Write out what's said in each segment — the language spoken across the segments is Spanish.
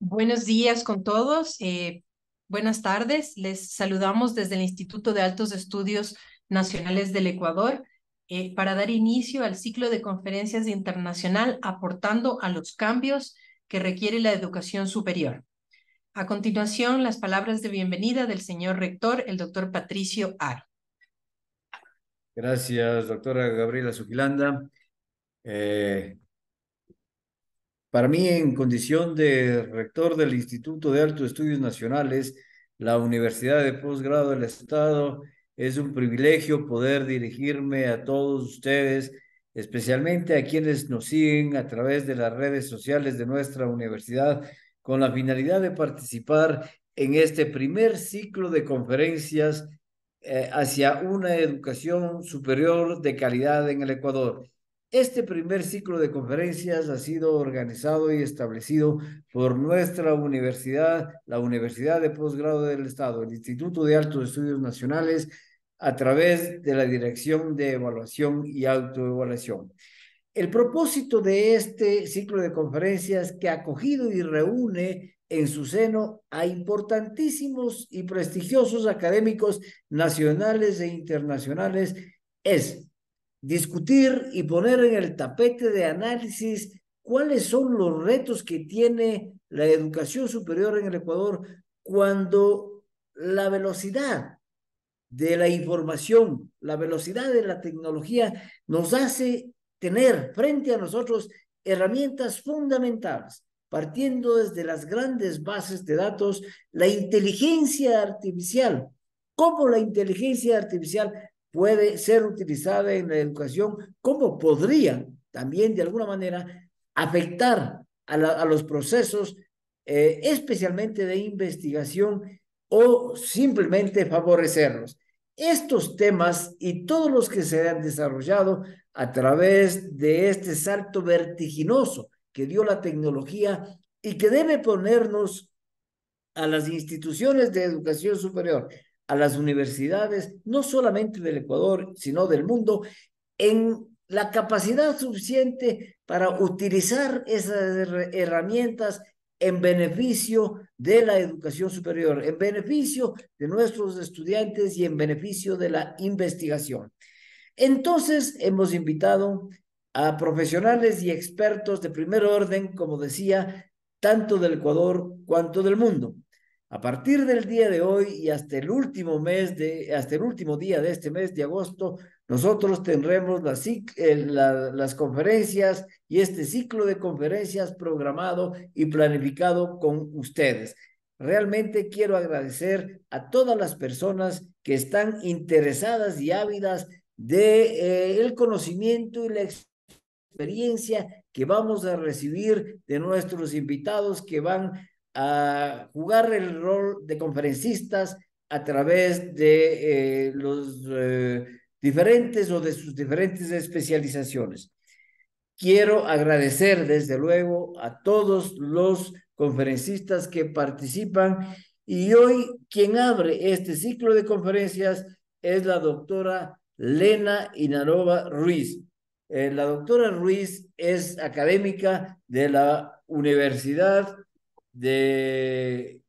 Buenos días con todos. Eh, buenas tardes. Les saludamos desde el Instituto de Altos Estudios Nacionales del Ecuador eh, para dar inicio al ciclo de conferencias internacional aportando a los cambios que requiere la educación superior. A continuación, las palabras de bienvenida del señor rector, el doctor Patricio Aro. Gracias, doctora Gabriela Sugilanda. Eh, para mí, en condición de rector del Instituto de Altos Estudios Nacionales, la Universidad de Postgrado del Estado, es un privilegio poder dirigirme a todos ustedes, especialmente a quienes nos siguen a través de las redes sociales de nuestra universidad, con la finalidad de participar en este primer ciclo de conferencias eh, hacia una educación superior de calidad en el Ecuador. Este primer ciclo de conferencias ha sido organizado y establecido por nuestra universidad, la Universidad de Postgrado del Estado, el Instituto de Altos Estudios Nacionales, a través de la Dirección de Evaluación y Autoevaluación. El propósito de este ciclo de conferencias que ha acogido y reúne en su seno a importantísimos y prestigiosos académicos nacionales e internacionales es discutir y poner en el tapete de análisis cuáles son los retos que tiene la educación superior en el Ecuador cuando la velocidad de la información, la velocidad de la tecnología nos hace tener frente a nosotros herramientas fundamentales, partiendo desde las grandes bases de datos, la inteligencia artificial, cómo la inteligencia artificial puede ser utilizada en la educación, cómo podría también de alguna manera afectar a, los procesos, eh, especialmente de investigación o simplemente favorecerlos. Estos temas y todos los que se han desarrollado a través de este salto vertiginoso que dio la tecnología y que debe ponernos a las instituciones de educación superior a las universidades, no solamente del Ecuador, sino del mundo, en la capacidad suficiente para utilizar esas herramientas en beneficio de la educación superior, en beneficio de nuestros estudiantes y en beneficio de la investigación. Entonces, hemos invitado a profesionales y expertos de primer orden, como decía, tanto del Ecuador cuanto del mundo. A partir del día de hoy y hasta el último mes de, hasta el último día de este mes de agosto, nosotros tendremos las, las conferencias y este ciclo de conferencias programado y planificado con ustedes. Realmente quiero agradecer a todas las personas que están interesadas y ávidas de eh, el conocimiento y la experiencia que vamos a recibir de nuestros invitados que van a jugar el rol de conferencistas a través de eh, los eh, diferentes o de sus diferentes especializaciones. Quiero agradecer desde luego a todos los conferencistas que participan y hoy quien abre este ciclo de conferencias es la doctora Lena Inarova Ruiz. Eh, la doctora Ruiz es académica de la Universidad de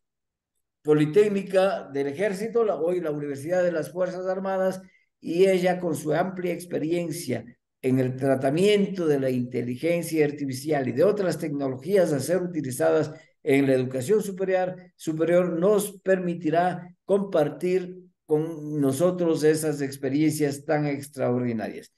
Politécnica del Ejército, hoy la Universidad de las Fuerzas Armadas, y ella con su amplia experiencia en el tratamiento de la inteligencia artificial y de otras tecnologías a ser utilizadas en la educación superior, superior nos permitirá compartir con nosotros esas experiencias tan extraordinarias.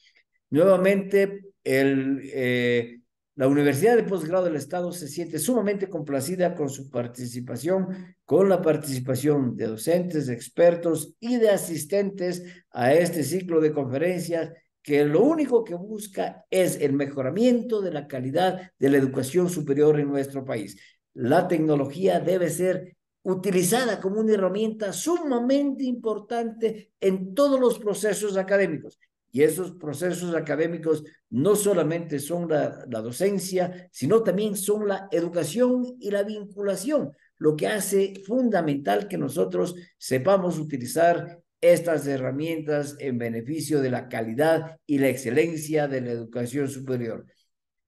Nuevamente, el, eh, la Universidad de Postgrado del Estado se siente sumamente complacida con su participación, con la participación de docentes, expertos y de asistentes a este ciclo de conferencias que lo único que busca es el mejoramiento de la calidad de la educación superior en nuestro país. La tecnología debe ser utilizada como una herramienta sumamente importante en todos los procesos académicos y esos procesos académicos no solamente son la, docencia, sino también son la educación y la vinculación, lo que hace fundamental que nosotros sepamos utilizar estas herramientas en beneficio de la calidad y la excelencia de la educación superior.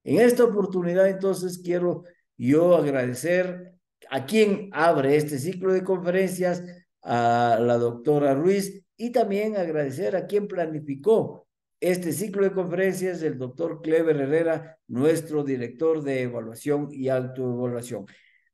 En esta oportunidad, entonces, quiero yo agradecer a quien abre este ciclo de conferencias, a la doctora Ruiz, y también agradecer a quien planificó este ciclo de conferencias, el doctor Clever Herrera, nuestro director de evaluación y autoevaluación,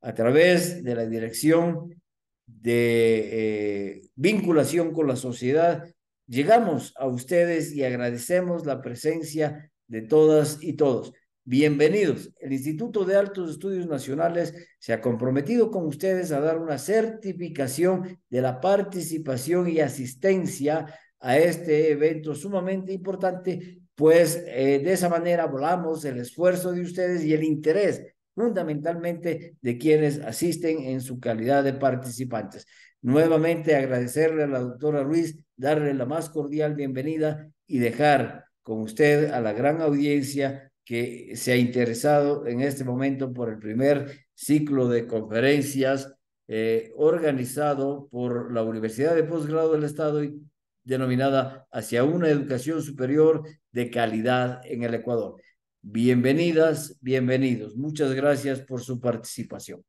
a través de la dirección de eh, vinculación con la sociedad. Llegamos a ustedes y agradecemos la presencia de todas y todos. Bienvenidos. El Instituto de Altos Estudios Nacionales se ha comprometido con ustedes a dar una certificación de la participación y asistencia a este evento sumamente importante, pues eh, de esa manera volamos el esfuerzo de ustedes y el interés fundamentalmente de quienes asisten en su calidad de participantes. Nuevamente agradecerle a la doctora Ruiz, darle la más cordial bienvenida y dejar con usted a la gran audiencia que se ha interesado en este momento por el primer ciclo de conferencias eh, organizado por la Universidad de Postgrado del Estado y denominada Hacia una educación superior de calidad en el Ecuador. Bienvenidas, bienvenidos. Muchas gracias por su participación.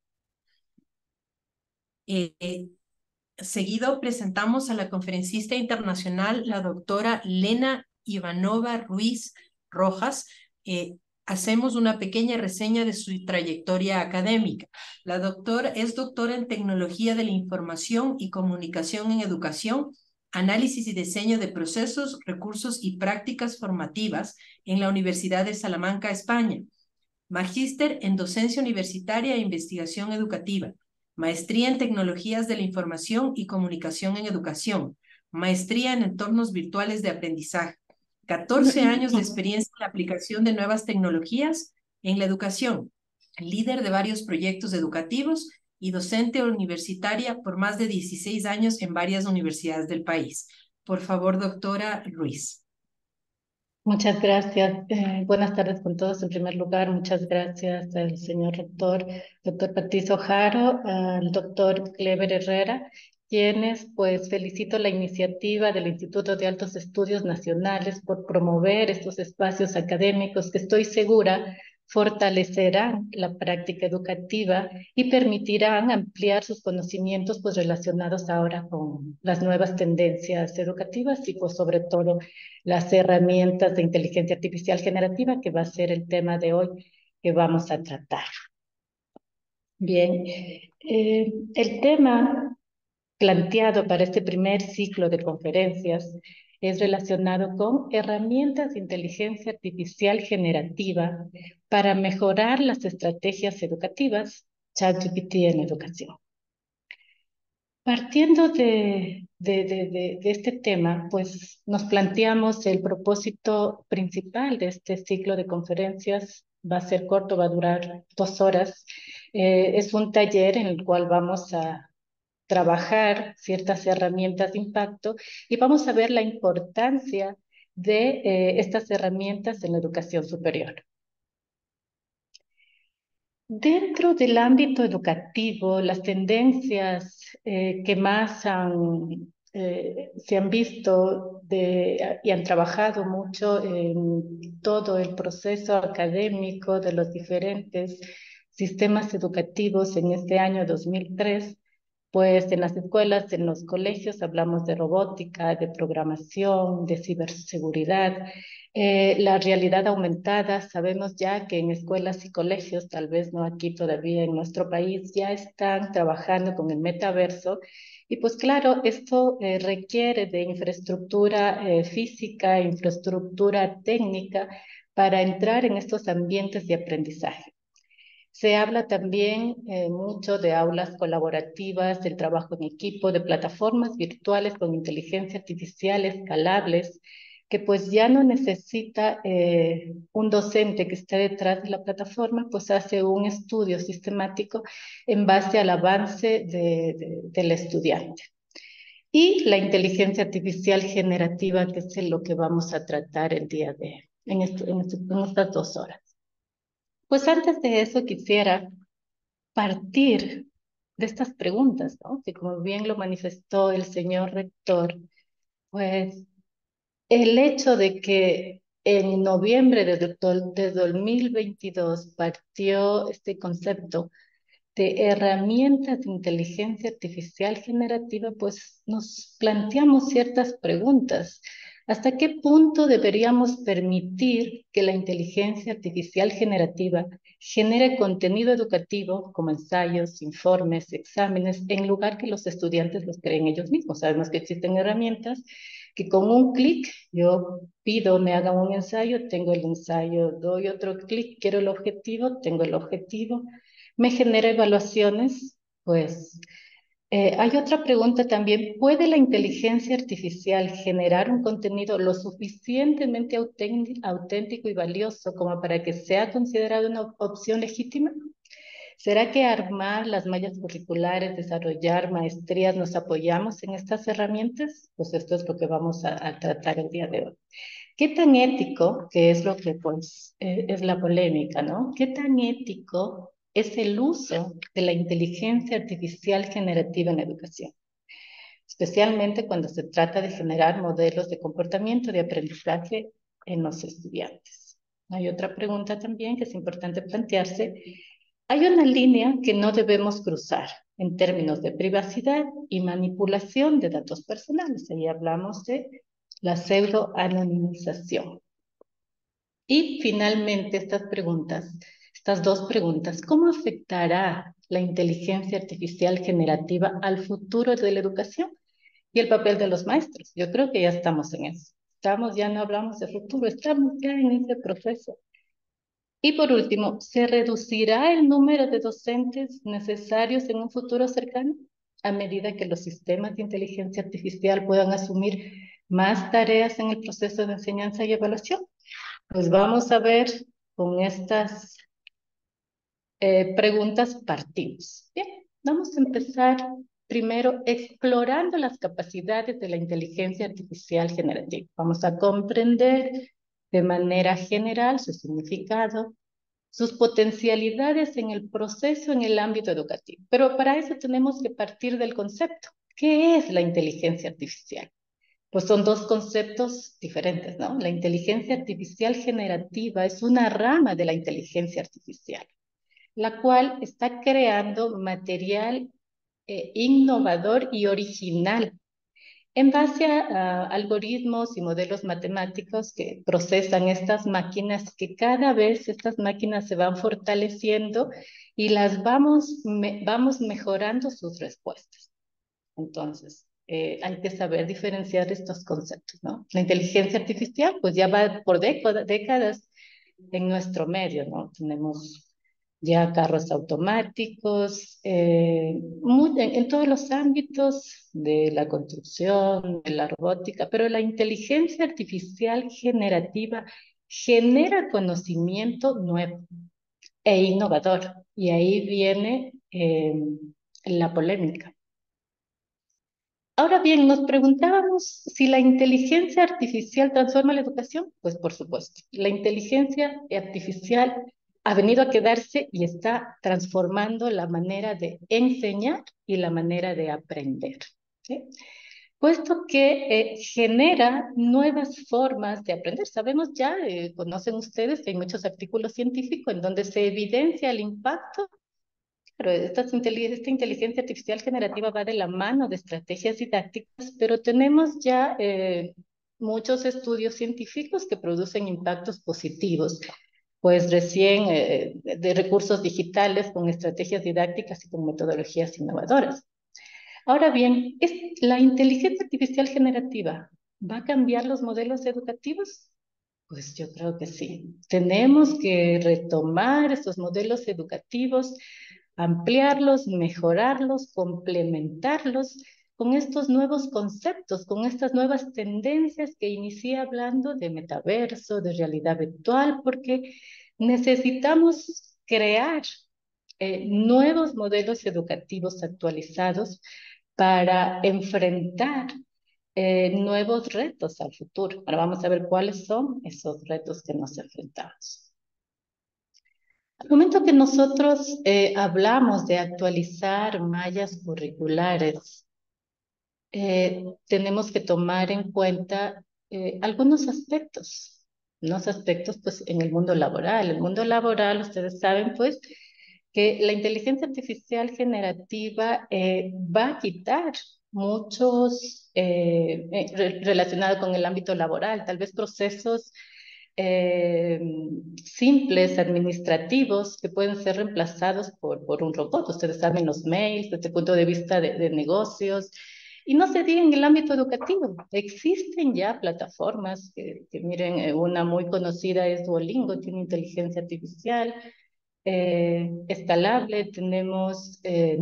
Eh, eh, seguido presentamos a la conferencista internacional, la doctora Lena Ivanova Ruiz Rojas, eh, hacemos una pequeña reseña de su trayectoria académica. La doctora es doctora en Tecnología de la Información y Comunicación en Educación, Análisis y Diseño de Procesos, Recursos y Prácticas Formativas en la Universidad de Salamanca, España. Magíster en Docencia Universitaria e Investigación Educativa. Maestría en Tecnologías de la Información y Comunicación en Educación. Maestría en Entornos Virtuales de Aprendizaje 14 años de experiencia en la aplicación de nuevas tecnologías en la educación, líder de varios proyectos educativos y docente universitaria por más de 16 años en varias universidades del país. Por favor, doctora Ruiz. Muchas gracias. Eh, buenas tardes con todos. En primer lugar, muchas gracias al señor rector, doctor Patricio Jaro, al doctor Clever Herrera quienes pues felicito la iniciativa del Instituto de Altos Estudios Nacionales por promover estos espacios académicos que estoy segura fortalecerán la práctica educativa y permitirán ampliar sus conocimientos pues relacionados ahora con las nuevas tendencias educativas y pues sobre todo las herramientas de inteligencia artificial generativa que va a ser el tema de hoy que vamos a tratar. Bien, eh, el tema planteado para este primer ciclo de conferencias es relacionado con herramientas de inteligencia artificial generativa para mejorar las estrategias educativas, ChatGPT en educación. Partiendo de, este tema, pues nos planteamos el propósito principal de este ciclo de conferencias. Va a ser corto, va a durar dos horas. Eh, es un taller en el cual vamos a trabajar ciertas herramientas de impacto y vamos a ver la importancia de eh, estas herramientas en la educación superior. Dentro del ámbito educativo, las tendencias eh, que más han, eh, se han visto y han trabajado mucho en todo el proceso académico de los diferentes sistemas educativos en este año 2003 pues en las escuelas, en los colegios hablamos de robótica, de programación, de ciberseguridad. Eh, la realidad aumentada, sabemos ya que en escuelas y colegios, tal vez no aquí todavía en nuestro país, ya están trabajando con el metaverso. Y pues claro, esto eh, requiere de infraestructura eh, física, infraestructura técnica para entrar en estos ambientes de aprendizaje. Se habla también eh, mucho de aulas colaborativas, del trabajo en equipo, de plataformas virtuales con inteligencia artificial escalables, que pues ya no necesita eh, un docente que esté detrás de la plataforma, pues hace un estudio sistemático en base al avance del estudiante. Y la inteligencia artificial generativa, que es lo que vamos a tratar el día de en estas dos horas. Pues antes de eso quisiera partir de estas preguntas, ¿no? Que como bien lo manifestó el señor rector, pues el hecho de que en noviembre de, de 2022 partió este concepto de herramientas de inteligencia artificial generativa, pues nos planteamos ciertas preguntas. ¿Hasta qué punto deberíamos permitir que la inteligencia artificial generativa genere contenido educativo como ensayos, informes, exámenes, en lugar que los estudiantes los creen ellos mismos? Sabemos que existen herramientas que con un clic yo pido, me hagan un ensayo, tengo el ensayo, doy otro clic, quiero el objetivo, tengo el objetivo, me genera evaluaciones, pues eh, hay otra pregunta también, ¿puede la inteligencia artificial generar un contenido lo suficientemente auténtico y valioso como para que sea considerado una opción legítima? ¿Será que armar las mallas curriculares, desarrollar maestrías, nos apoyamos en estas herramientas? Pues esto es lo que vamos a, tratar el día de hoy. ¿Qué tan ético, que es lo que pues eh, es la polémica, ¿no? ¿Qué tan ético es el uso de la inteligencia artificial generativa en educación, especialmente cuando se trata de generar modelos de comportamiento de aprendizaje en los estudiantes. Hay otra pregunta también que es importante plantearse. Hay una línea que no debemos cruzar en términos de privacidad y manipulación de datos personales. Ahí hablamos de la pseudo-anonimización. Y finalmente estas preguntas estas dos preguntas. ¿Cómo afectará la inteligencia artificial generativa al futuro de la educación y el papel de los maestros? Yo creo que ya estamos en eso. Estamos, ya no hablamos de futuro, estamos ya en ese proceso. Y por último, ¿se reducirá el número de docentes necesarios en un futuro cercano a medida que los sistemas de inteligencia artificial puedan asumir más tareas en el proceso de enseñanza y evaluación? Pues vamos a ver con estas eh, preguntas partimos. Bien, vamos a empezar primero explorando las capacidades de la inteligencia artificial generativa. Vamos a comprender de manera general su significado, sus potencialidades en el proceso en el ámbito educativo. Pero para eso tenemos que partir del concepto. ¿Qué es la inteligencia artificial? Pues son dos conceptos diferentes, ¿no? La inteligencia artificial generativa es una rama de la inteligencia artificial la cual está creando material eh, innovador y original en base a, algoritmos y modelos matemáticos que procesan estas máquinas, que cada vez estas máquinas se van fortaleciendo y las vamos, vamos mejorando sus respuestas. Entonces, eh, hay que saber diferenciar estos conceptos, ¿no? La inteligencia artificial, pues ya va por décadas en nuestro medio, ¿no? Tenemos ya carros automáticos, eh, en, todos los ámbitos de la construcción, de la robótica, pero la inteligencia artificial generativa genera conocimiento nuevo e innovador. Y ahí viene eh, la polémica. Ahora bien, nos preguntábamos si la inteligencia artificial transforma la educación. Pues por supuesto, la inteligencia artificial ha venido a quedarse y está transformando la manera de enseñar y la manera de aprender. Puesto que eh, genera nuevas formas de aprender. Sabemos ya, eh, conocen ustedes hay muchos artículos científicos en donde se evidencia el impacto. Pero esta, esta inteligencia artificial generativa va de la mano de estrategias didácticas, pero tenemos ya eh, muchos estudios científicos que producen impactos positivos pues recién eh, de recursos digitales con estrategias didácticas y con metodologías innovadoras. Ahora bien, ¿es ¿la inteligencia artificial generativa va a cambiar los modelos educativos? Pues yo creo que sí. Tenemos que retomar estos modelos educativos, ampliarlos, mejorarlos, complementarlos con estos nuevos conceptos, con estas nuevas tendencias que inicié hablando de metaverso, de realidad virtual, porque necesitamos crear eh, nuevos modelos educativos actualizados para enfrentar eh, nuevos retos al futuro. Ahora vamos a ver cuáles son esos retos que nos enfrentamos. Al momento que nosotros eh, hablamos de actualizar mallas curriculares eh, tenemos que tomar en cuenta eh, algunos aspectos, unos aspectos pues en el mundo laboral. El mundo laboral, ustedes saben, pues que la inteligencia artificial generativa eh, va a quitar muchos eh, eh, relacionados con el ámbito laboral, tal vez procesos simples, administrativos, que pueden ser reemplazados por, por un robot. Ustedes saben los mails desde el punto de vista de, de negocios, y no se diga en el ámbito educativo. Existen ya plataformas que, miren, una muy conocida es Duolingo, tiene inteligencia artificial eh, escalable, tenemos eh,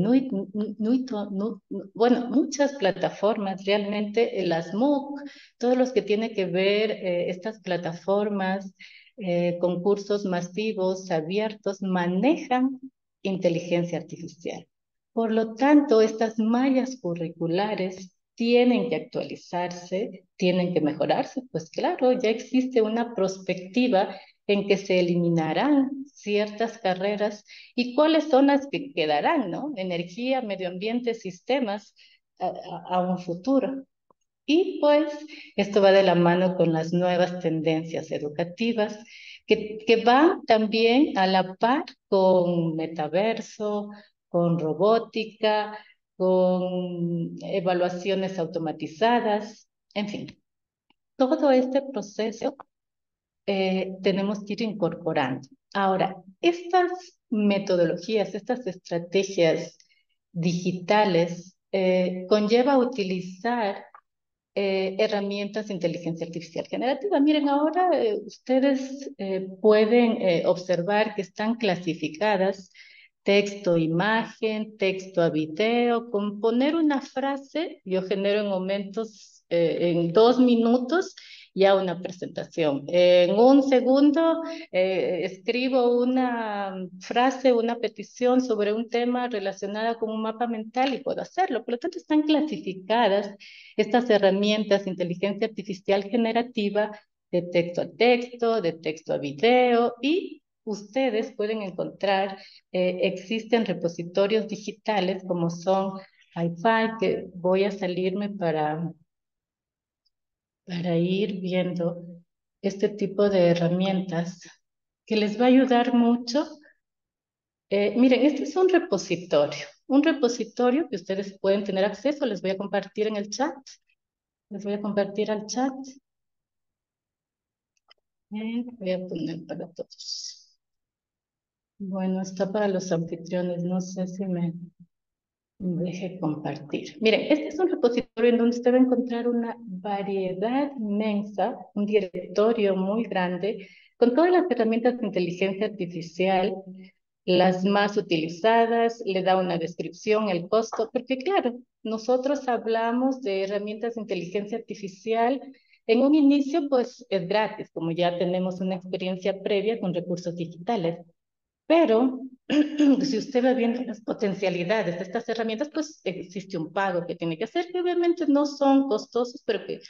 bueno, muchas plataformas, realmente eh, las MOOC, todos los que tienen que ver eh, estas plataformas, concursos masivos, abiertos, manejan inteligencia artificial. Por lo tanto, estas mallas curriculares tienen que actualizarse, tienen que mejorarse, pues claro, ya existe una perspectiva en que se eliminarán ciertas carreras y cuáles son las que quedarán, ¿no? Energía, medio ambiente, sistemas a, un futuro. Y pues esto va de la mano con las nuevas tendencias educativas que, que van también a la par con metaverso, con robótica, con evaluaciones automatizadas, en fin. Todo este proceso eh, tenemos que ir incorporando. Ahora, estas metodologías, estas estrategias digitales eh, conlleva utilizar eh, herramientas de inteligencia artificial generativa. Miren, ahora ustedes pueden observar que están clasificadas texto, imagen, texto a video, componer una frase, yo genero en momentos, en dos minutos, ya una presentación. En un segundo eh, escribo una frase, una petición sobre un tema relacionada con un mapa mental y puedo hacerlo. Por lo tanto, están clasificadas estas herramientas de inteligencia artificial generativa de texto a texto, de texto a video y ustedes pueden encontrar, eh, existen repositorios digitales como son iFi, que voy a salirme para para ir viendo este tipo de herramientas que les va a ayudar mucho. Eh, miren, este es un repositorio, un repositorio que ustedes pueden tener acceso, les voy a compartir en el chat, les voy a compartir al chat. Eh, voy a poner para todos. Bueno, está para los anfitriones, no sé si me, Deje compartir. Miren, este es un repositorio en donde usted va a encontrar una variedad inmensa, un directorio muy grande, con todas las herramientas de inteligencia artificial, las más utilizadas, le da una descripción, el costo, porque claro, nosotros hablamos de herramientas de inteligencia artificial. En un inicio, pues es gratis, como ya tenemos una experiencia previa con recursos digitales. Pero si usted va viendo las potencialidades de estas herramientas, pues existe un pago que tiene que hacer, que obviamente no son costosos, pero que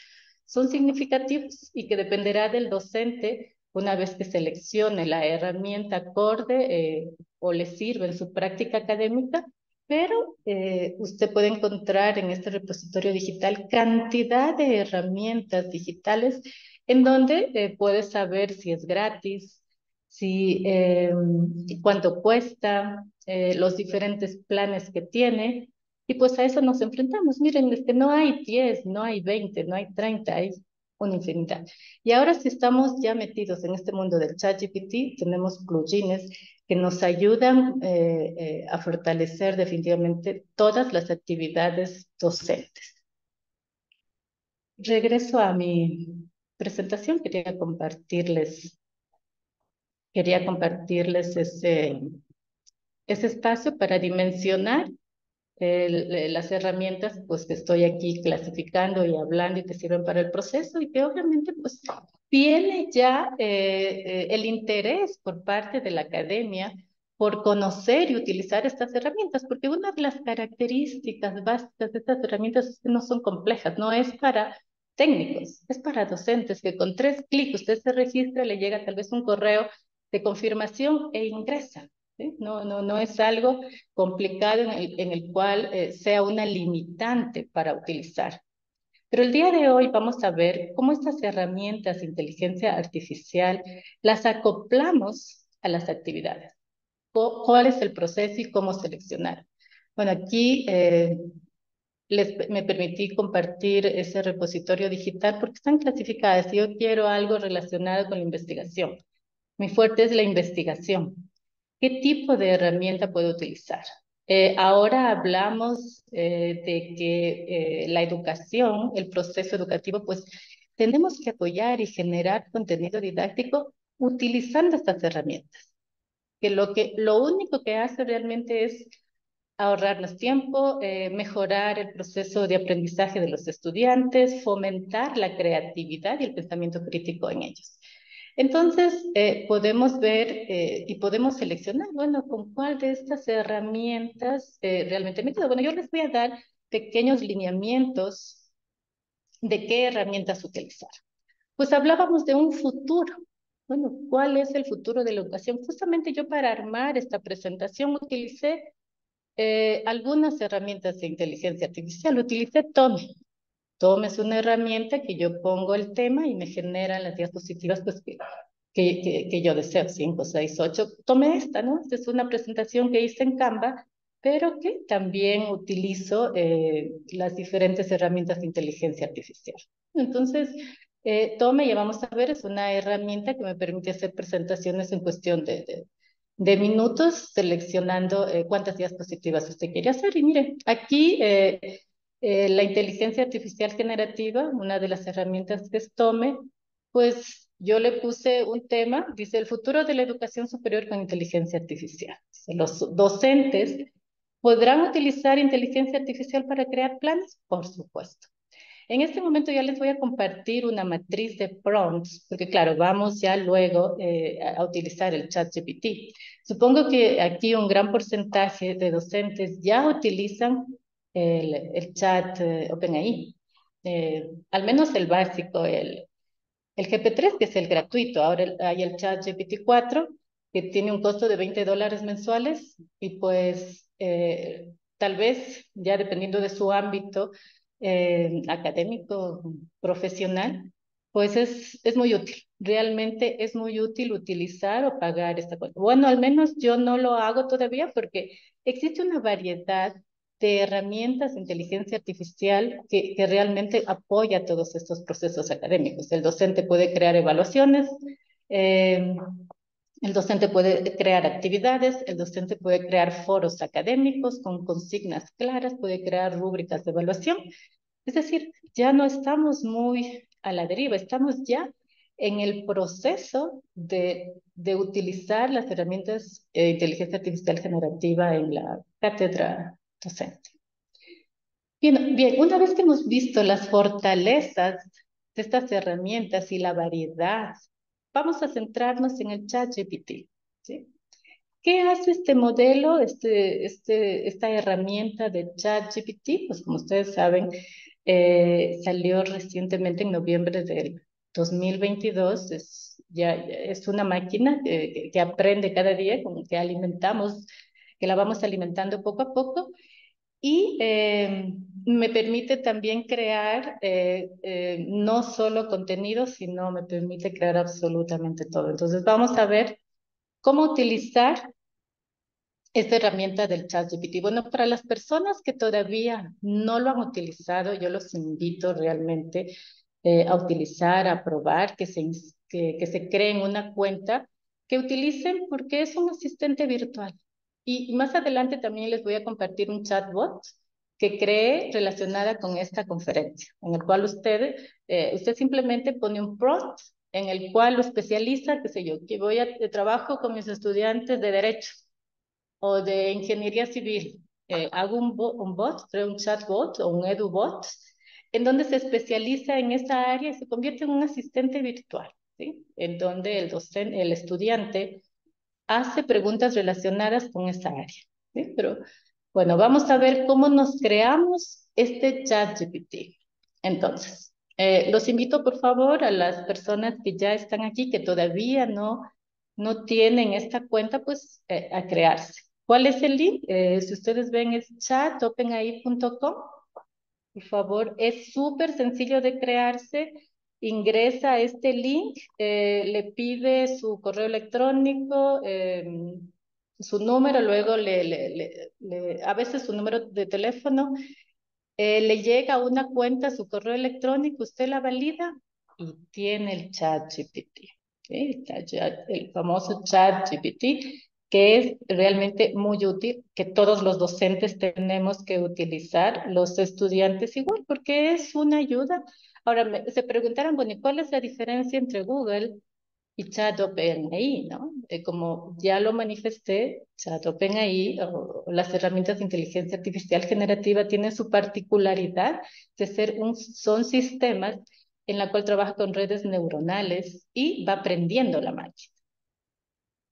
son significativos y que dependerá del docente una vez que seleccione la herramienta acorde eh, o le sirve en su práctica académica, pero eh, usted puede encontrar en este repositorio digital cantidad de herramientas digitales en donde eh, puede saber si es gratis, si, eh, cuánto cuesta, eh, los diferentes planes que tiene, y pues a eso nos enfrentamos. Miren, es que no hay 10, no hay 20, no hay 30, hay una infinidad. Y ahora si estamos ya metidos en este mundo del chat GPT, tenemos plugins que nos ayudan eh, eh, a fortalecer definitivamente todas las actividades docentes. Regreso a mi presentación, quería compartirles quería compartirles ese, ese espacio para dimensionar las herramientas pues, que estoy aquí clasificando y hablando y que sirven para el proceso y que obviamente pues, tiene ya eh, eh, el interés por parte de la academia por conocer y utilizar estas herramientas, porque una de las características básicas de estas herramientas es que no son complejas, no es para técnicos, es para docentes que con tres clics usted se registra, le llega tal vez un correo de confirmación e ingresa. No, no, no es algo complicado en el, en el cual eh, sea una limitante para utilizar. Pero el día de hoy vamos a ver cómo estas herramientas de inteligencia artificial las acoplamos a las actividades. cuál es el proceso y cómo seleccionar. Bueno, aquí eh, les, me permití compartir ese repositorio digital porque están clasificadas. Si yo quiero algo relacionado con la investigación, mi fuerte es la investigación. ¿Qué tipo de herramienta puedo utilizar? Eh, ahora hablamos eh, de que la educación, el proceso educativo, pues tenemos que apoyar y generar contenido didáctico utilizando estas herramientas. Que lo, que, lo único que hace realmente es ahorrarnos tiempo, eh, mejorar el proceso de aprendizaje de los estudiantes, fomentar la creatividad y el pensamiento crítico en ellos. Entonces, eh, podemos ver eh, y podemos seleccionar, bueno, con cuál de estas herramientas realmente me quedo. Bueno, yo les voy a dar pequeños lineamientos de qué herramientas utilizar. Pues hablábamos de un futuro. Bueno, ¿cuál es el futuro de la educación? Justamente yo para armar esta presentación utilicé eh, algunas herramientas de inteligencia artificial. Utilicé Tome. Tome es una herramienta que yo pongo el tema y me genera las diapositivas pues, que, que, que, yo deseo, 5, 6, 8. Tome esta, ¿no? Esta es una presentación que hice en Canva, pero que también utilizo eh, las diferentes herramientas de inteligencia artificial. Entonces, eh, Tome, ya vamos a ver, es una herramienta que me permite hacer presentaciones en cuestión de de minutos seleccionando eh, cuántas diapositivas usted quiere hacer. Y mire, aquí eh, eh, la inteligencia artificial generativa, una de las herramientas que es Tome, pues yo le puse un tema, dice el futuro de la educación superior con inteligencia artificial. Los docentes podrán utilizar inteligencia artificial para crear planes, por supuesto. En este momento ya les voy a compartir una matriz de prompts, porque claro, vamos ya luego eh, a utilizar el chat GPT. Supongo que aquí un gran porcentaje de docentes ya utilizan el, chat eh, OpenAI, eh, al menos el básico, el, el GP3, que es el gratuito. Ahora hay el chat GPT-4, que tiene un costo de 20 dólares mensuales y pues tal vez ya dependiendo de su ámbito, eh, académico, profesional, pues es, es muy útil. Realmente es muy útil utilizar o pagar esta cuenta. Bueno, al menos yo no lo hago todavía porque existe una variedad de herramientas de inteligencia artificial que, que realmente apoya todos estos procesos académicos. El docente puede crear evaluaciones, eh, el docente puede crear actividades, el docente puede crear foros académicos con consignas claras, puede crear rúbricas de evaluación. Es decir, ya no estamos muy a la deriva, estamos ya en el proceso de, de utilizar las herramientas de inteligencia artificial generativa en la cátedra docente. Bien, bien, una vez que hemos visto las fortalezas de estas herramientas y la variedad vamos a centrarnos en el chat GPT. ¿sí? ¿Qué hace este modelo, este, este, esta herramienta de chat GPT? Pues como ustedes saben, eh, salió recientemente en noviembre del 2022. Es, ya, es una máquina que, que aprende cada día, como que alimentamos, que la vamos alimentando poco a poco. Y eh, me permite también crear eh, eh, no solo contenido, sino me permite crear absolutamente todo. Entonces vamos a ver cómo utilizar esta herramienta del chat GPT. Bueno, para las personas que todavía no lo han utilizado, yo los invito realmente eh, a utilizar, a probar, que se, que se creen una cuenta, que utilicen porque es un asistente virtual. Y más adelante también les voy a compartir un chatbot que cree relacionada con esta conferencia, en el cual usted, eh, usted simplemente pone un prompt en el cual lo especializa, qué sé yo, que voy a trabajo con mis estudiantes de Derecho o de Ingeniería Civil. Eh, hago un, un bot, creo un chatbot o un edubot, en donde se especializa en esa área y se convierte en un asistente virtual, ¿sí? En donde el docente, el estudiante hace preguntas relacionadas con esa área, ¿sí? Pero bueno, vamos a ver cómo nos creamos este chat GPT. Entonces, eh, los invito por favor a las personas que ya están aquí, que todavía no, no tienen esta cuenta, pues eh, a crearse. ¿Cuál es el link? Eh, si ustedes ven es chatopenai.com. Por favor, es súper sencillo de crearse. Ingresa este link, le pide su correo electrónico, em, su número, luego le, le, le, a veces su número de teléfono, eh, le llega una cuenta su correo electrónico, usted la valida y tiene el chat GPT, el famoso chat GPT, que es realmente muy útil, que todos los docentes tenemos que utilizar, los estudiantes igual, porque es una ayuda. Ahora, se preguntaron, bueno, ¿y cuál es la diferencia entre Google y Chat OpenAI, ¿no? Como ya lo manifesté, Chat OpenAI o, las herramientas de inteligencia artificial generativa tienen su particularidad de ser un, son sistemas en la cual trabaja con redes neuronales y va aprendiendo la máquina.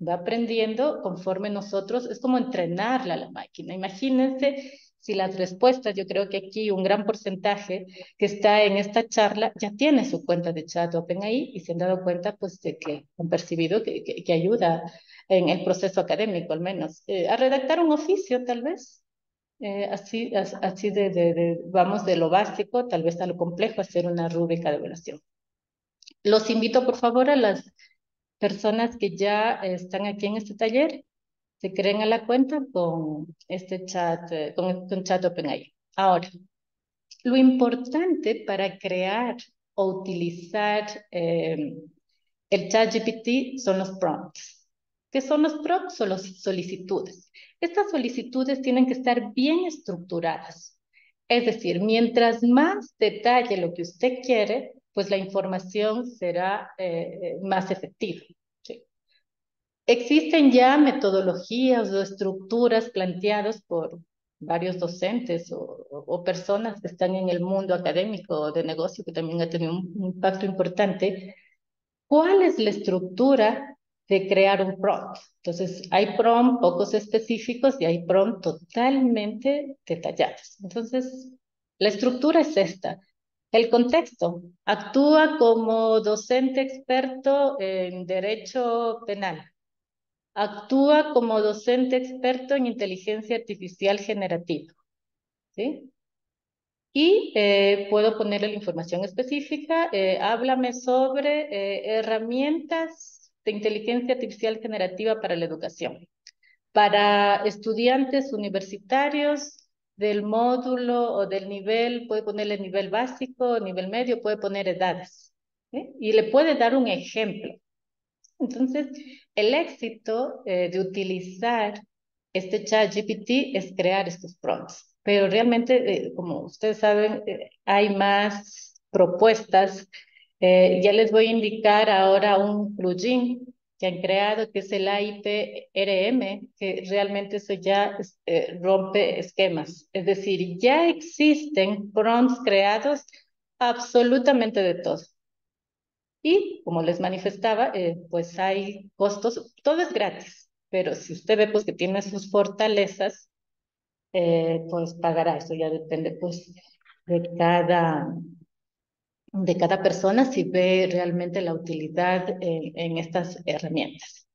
Va aprendiendo conforme nosotros, es como entrenarla a la máquina. Imagínense si las respuestas, yo creo que aquí un gran porcentaje que está en esta charla ya tiene su cuenta de chat OpenAI y se han dado cuenta pues de que han percibido que, que, ayuda en el proceso académico al menos. Eh, a redactar un oficio tal vez, eh, así, así de, de, vamos de lo básico, tal vez a lo complejo, hacer una rúbrica de evaluación. Los invito por favor a las personas que ya están aquí en este taller se creen a la cuenta con este chat, eh, con, con chat OpenAI. Ahora, lo importante para crear o utilizar eh, el chat GPT son los prompts. ¿Qué son los prompts? Son las solicitudes. Estas solicitudes tienen que estar bien estructuradas. Es decir, mientras más detalle lo que usted quiere, pues la información será eh, más efectiva. Existen ya metodologías o estructuras planteadas por varios docentes o, personas que están en el mundo académico o de negocio que también ha tenido un, impacto importante. ¿Cuál es la estructura de crear un prompt? Entonces, hay prompt pocos específicos y hay prompt totalmente detallados. Entonces, la estructura es esta. El contexto actúa como docente experto en derecho penal actúa como docente experto en inteligencia artificial generativa. ¿sí? Y eh, puedo ponerle la información específica. Eh, háblame sobre eh, herramientas de inteligencia artificial generativa para la educación. Para estudiantes universitarios del módulo o del nivel, puede ponerle nivel básico, nivel medio, puede poner edades. Y le puede dar un ejemplo. Entonces, el éxito eh, de utilizar este chat GPT es crear estos prompts. Pero realmente, eh, como ustedes saben, eh, hay más propuestas. ya les voy a indicar ahora un plugin que han creado, que es el AIP-RM, que realmente eso ya rompe esquemas. Es decir, ya existen prompts creados absolutamente de todo. Y como les manifestaba, eh, pues hay costos, todo es gratis, pero si usted ve pues que tiene sus fortalezas, eh, pues pagará, eso ya depende pues de cada, de cada persona si ve realmente la utilidad en, estas herramientas.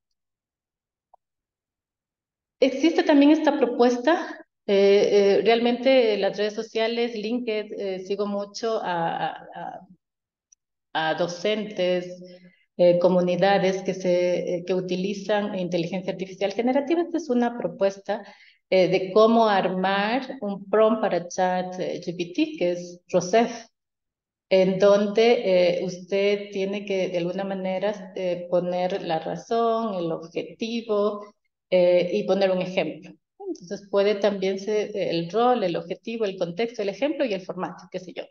Existe también esta propuesta eh, realmente las redes sociales, LinkedIn, sigo mucho a docentes, eh, comunidades que, se, eh, que utilizan inteligencia artificial generativa. Esta es una propuesta eh, de cómo armar un prompt para chat GPT, que es ROSEF, en donde usted tiene que de alguna manera poner la razón, el objetivo y poner un ejemplo. Entonces puede también ser el rol, el objetivo, el contexto, el ejemplo y el formato, qué sé yo.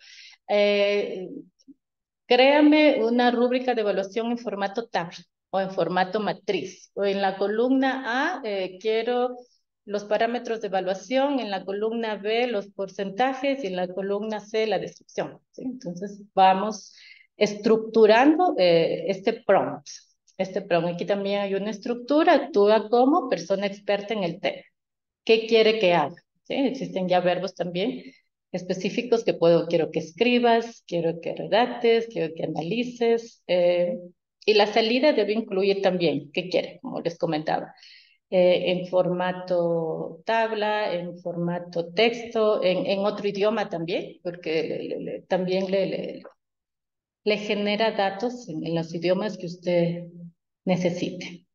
Créame una rúbrica de evaluación en formato tab o en formato matriz. O en la columna A eh, quiero los parámetros de evaluación, en la columna B los porcentajes y en la columna C la descripción. Entonces vamos estructurando eh, este prompt. Este prompt. Aquí también hay una estructura, actúa como persona experta en el tema. ¿Qué quiere que haga? Existen ya verbos también específicos que puedo, quiero que escribas, quiero que redactes, quiero que analices. Eh, y la salida debe incluir también, ¿qué quiere? Como les comentaba, eh, en formato tabla, en formato texto, en, otro idioma también, porque también le, le, genera datos en, en los idiomas que usted necesite.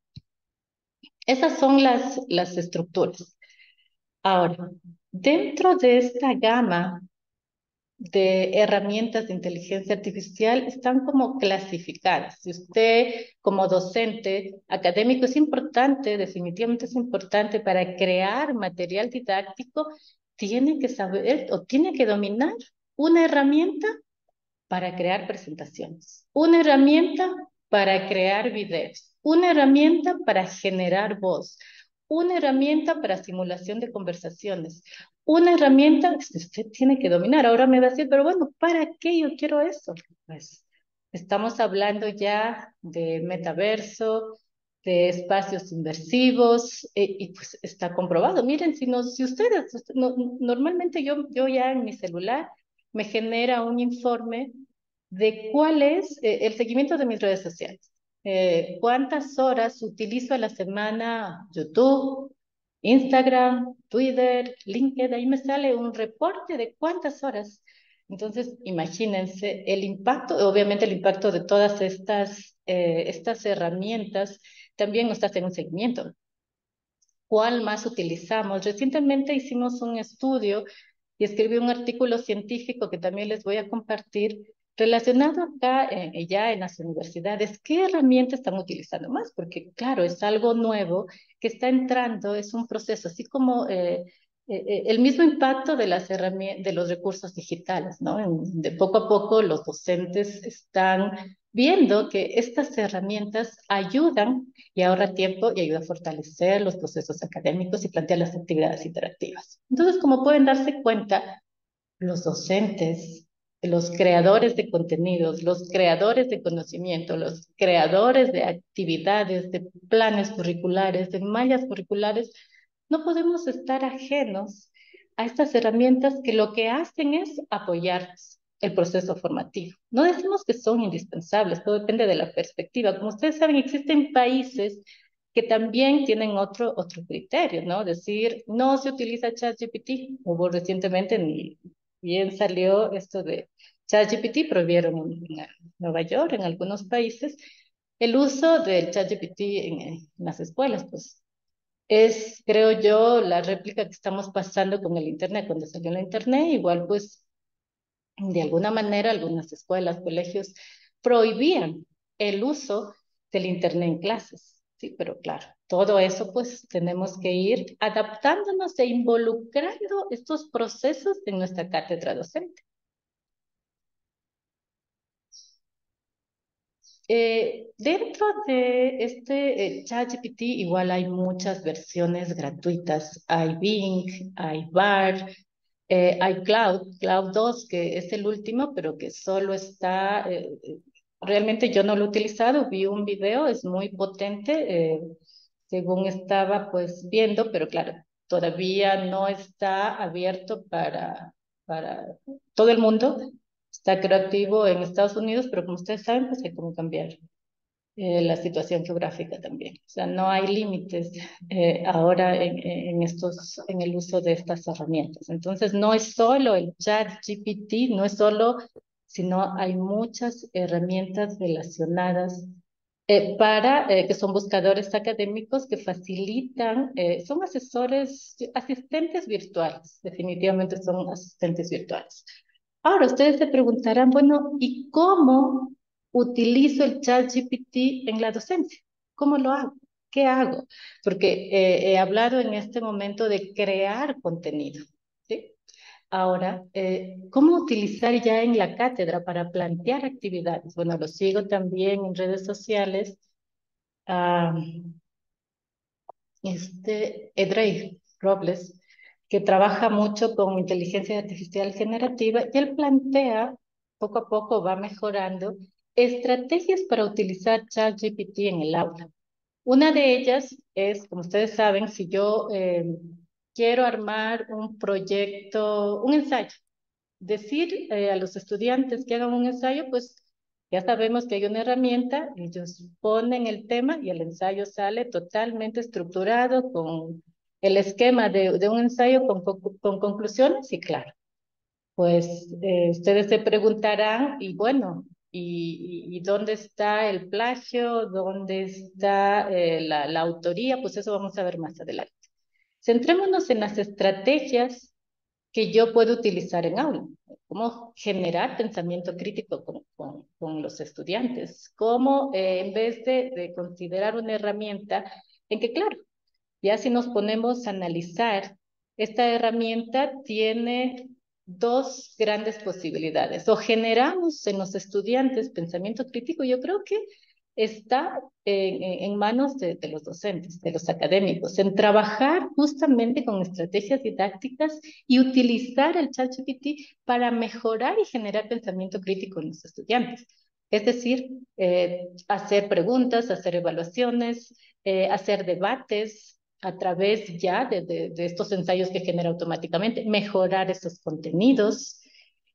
Esas son las, las estructuras. Ahora, dentro de esta gama de herramientas de inteligencia artificial están como clasificadas. Si usted como docente académico es importante, definitivamente es importante para crear material didáctico, tiene que saber o tiene que dominar una herramienta para crear presentaciones, una herramienta para crear videos, una herramienta para generar voz, una herramienta para simulación de conversaciones, una herramienta que usted tiene que dominar. Ahora me va a decir, pero bueno, ¿para qué yo quiero eso? Pues estamos hablando ya de metaverso, de espacios inversivos, eh, y pues está comprobado. Miren, si, no, si ustedes, normalmente yo, yo ya en mi celular me genera un informe de cuál es eh, el seguimiento de mis redes sociales. Eh, cuántas horas utilizo a la semana YouTube, Instagram, Twitter, LinkedIn, ahí me sale un reporte de cuántas horas. Entonces, imagínense el impacto, obviamente el impacto de todas estas, eh, estas herramientas también nos hacen un seguimiento. ¿Cuál más utilizamos? Recientemente hicimos un estudio y escribí un artículo científico que también les voy a compartir Relacionado acá eh, ya en las universidades, ¿qué herramientas están utilizando más? Porque claro, es algo nuevo que está entrando, es un proceso, así como eh, eh, el mismo impacto de, las de los recursos digitales, ¿no? de poco a poco los docentes están viendo que estas herramientas ayudan y ahorra tiempo y ayuda a fortalecer los procesos académicos y plantear las actividades interactivas. Entonces, como pueden darse cuenta, los docentes los creadores de contenidos, los creadores de conocimiento, los creadores de actividades, de planes curriculares, de mallas curriculares, no podemos estar ajenos a estas herramientas que lo que hacen es apoyar el proceso formativo. No decimos que son indispensables, todo depende de la perspectiva. Como ustedes saben, existen países que también tienen otro, otro criterio, ¿no? Decir, no se utiliza ChatGPT. Hubo recientemente en bien salió esto de ChatGPT, prohibieron en Nueva York, en algunos países, el uso del ChatGPT en, en las escuelas, pues es, creo yo, la réplica que estamos pasando con el Internet. Cuando salió el Internet, igual pues, de alguna manera, algunas escuelas, colegios prohibían el uso del Internet en clases. Sí, pero claro, todo eso pues tenemos que ir adaptándonos e involucrando estos procesos en nuestra cátedra docente. Eh, dentro de este eh, ChatGPT igual hay muchas versiones gratuitas. Hay Bing, hay BART, eh, hay Cloud, Cloud 2, que es el último, pero que solo está eh, Realmente yo no lo he utilizado, vi un video, es muy potente, eh, según estaba pues viendo, pero claro, todavía no está abierto para, para todo el mundo. Está creativo en Estados Unidos, pero como ustedes saben, pues hay como cambiar eh, la situación geográfica también. O sea, no hay límites eh, ahora en, en, estos, en el uso de estas herramientas. Entonces, no es solo el chat GPT, no es solo sino hay muchas herramientas relacionadas eh, para, eh, que son buscadores académicos que facilitan, eh, son asesores, asistentes virtuales, definitivamente son asistentes virtuales. Ahora, ustedes se preguntarán, bueno, ¿y cómo utilizo el chat GPT en la docencia? ¿Cómo lo hago? ¿Qué hago? Porque he hablado en este momento de crear contenido. Ahora, eh, ¿cómo utilizar ya en la cátedra para plantear actividades? Bueno, lo sigo también en redes sociales. este Edrey Robles, que trabaja mucho con inteligencia artificial generativa, y él plantea, poco a poco va mejorando, estrategias para utilizar ChatGPT en el aula. Una de ellas es, como ustedes saben, si yo eh, quiero armar un proyecto, un ensayo. Decir eh, a los estudiantes que hagan un ensayo, pues ya sabemos que hay una herramienta, ellos ponen el tema y el ensayo sale totalmente estructurado con el esquema de, un ensayo con, con, conclusiones y claro, pues eh, ustedes se preguntarán, y bueno, y, dónde está el plagio, dónde está eh, la autoría, pues eso vamos a ver más adelante. Centrémonos en las estrategias que yo puedo utilizar en aula, cómo generar pensamiento crítico con, los estudiantes, cómo eh, en vez de, de, considerar una herramienta en que, claro, ya si nos ponemos a analizar, esta herramienta tiene dos grandes posibilidades. O generamos en los estudiantes pensamiento crítico, yo creo que está en, manos de, los docentes, de los académicos, en trabajar justamente con estrategias didácticas y utilizar el ChatGPT para mejorar y generar pensamiento crítico en los estudiantes. Es decir, eh, hacer preguntas, hacer evaluaciones, eh, hacer debates a través ya de, estos ensayos que genera automáticamente, mejorar esos contenidos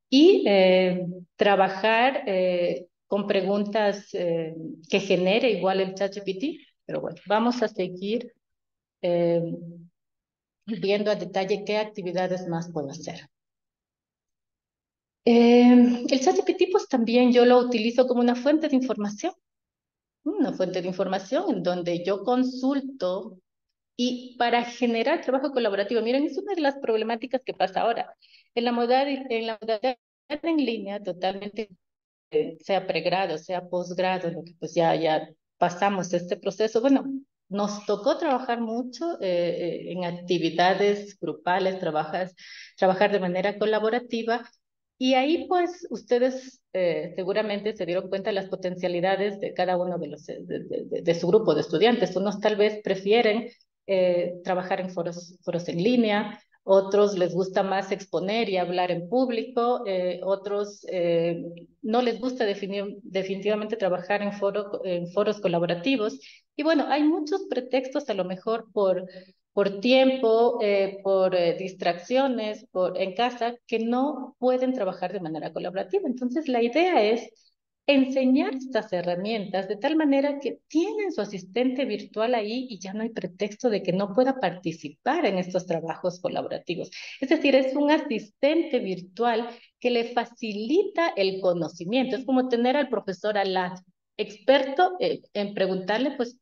y eh, trabajar con preguntas eh, que genere igual el ChatGPT, pero bueno, vamos a seguir eh, viendo a detalle qué actividades más puedo hacer. Eh, el ChatGPT pues también yo lo utilizo como una fuente de información, una fuente de información en donde yo consulto y para generar trabajo colaborativo, miren, es una de las problemáticas que pasa ahora. En la modalidad, en la modalidad en línea totalmente sea pregrado, sea posgrado, pues ya, ya pasamos este proceso, bueno, nos tocó trabajar mucho eh, eh, en actividades grupales, trabajas, trabajar de manera colaborativa y ahí pues ustedes eh, seguramente se dieron cuenta de las potencialidades de cada uno de, los, de, su grupo de estudiantes. Unos tal vez prefieren trabajar en foros, foros en línea, otros les gusta más exponer y hablar en público, eh, otros eh, no les gusta definitivamente trabajar en, foro, en foros colaborativos. Y bueno, hay muchos pretextos a lo mejor por, por tiempo, eh, por distracciones, por, en casa, que no pueden trabajar de manera colaborativa. Entonces, la idea es enseñar estas herramientas de tal manera que tienen su asistente virtual ahí y ya no hay pretexto de que no pueda participar en estos trabajos colaborativos. Es decir, es un asistente virtual que le facilita el conocimiento. Es como tener al profesor al experto eh, en preguntarle pues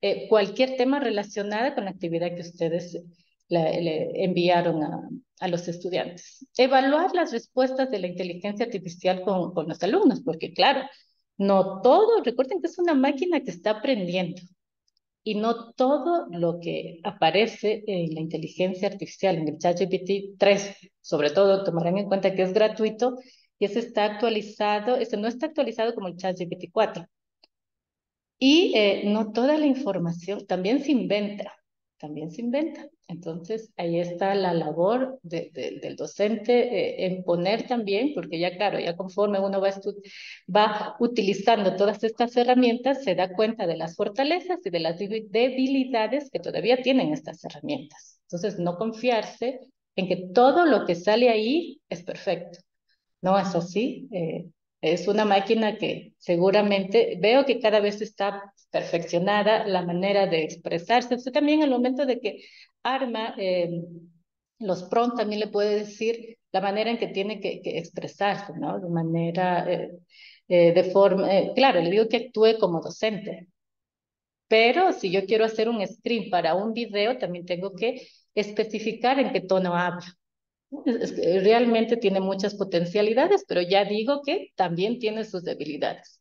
eh, cualquier tema relacionado con la actividad que ustedes le enviaron a, a, los estudiantes. Evaluar las respuestas de la inteligencia artificial con, con los alumnos, porque claro, no todo, recuerden que es una máquina que está aprendiendo y no todo lo que aparece en la inteligencia artificial, en el ChatGPT 3, sobre todo tomarán en cuenta que es gratuito y ese está actualizado, ese no está actualizado como el ChatGPT 4. Y eh, no toda la información también se inventa también se inventa. Entonces, ahí está la labor del docente eh, en poner también, porque ya claro, ya conforme uno va, va utilizando todas estas herramientas, se da cuenta de las fortalezas y de las debilidades que todavía tienen estas herramientas. Entonces, no confiarse en que todo lo que sale ahí es perfecto. No es así. Eh, es una máquina que seguramente veo que cada vez está perfeccionada la manera de expresarse. Usted también al momento de que arma eh, los prompts también le puede decir la manera en que tiene que, expresarse, ¿no? De manera, eh, eh, de forma, claro, le digo que actúe como docente, pero si yo quiero hacer un stream para un video, también tengo que especificar en qué tono habla. Realmente tiene muchas potencialidades, pero ya digo que también tiene sus debilidades.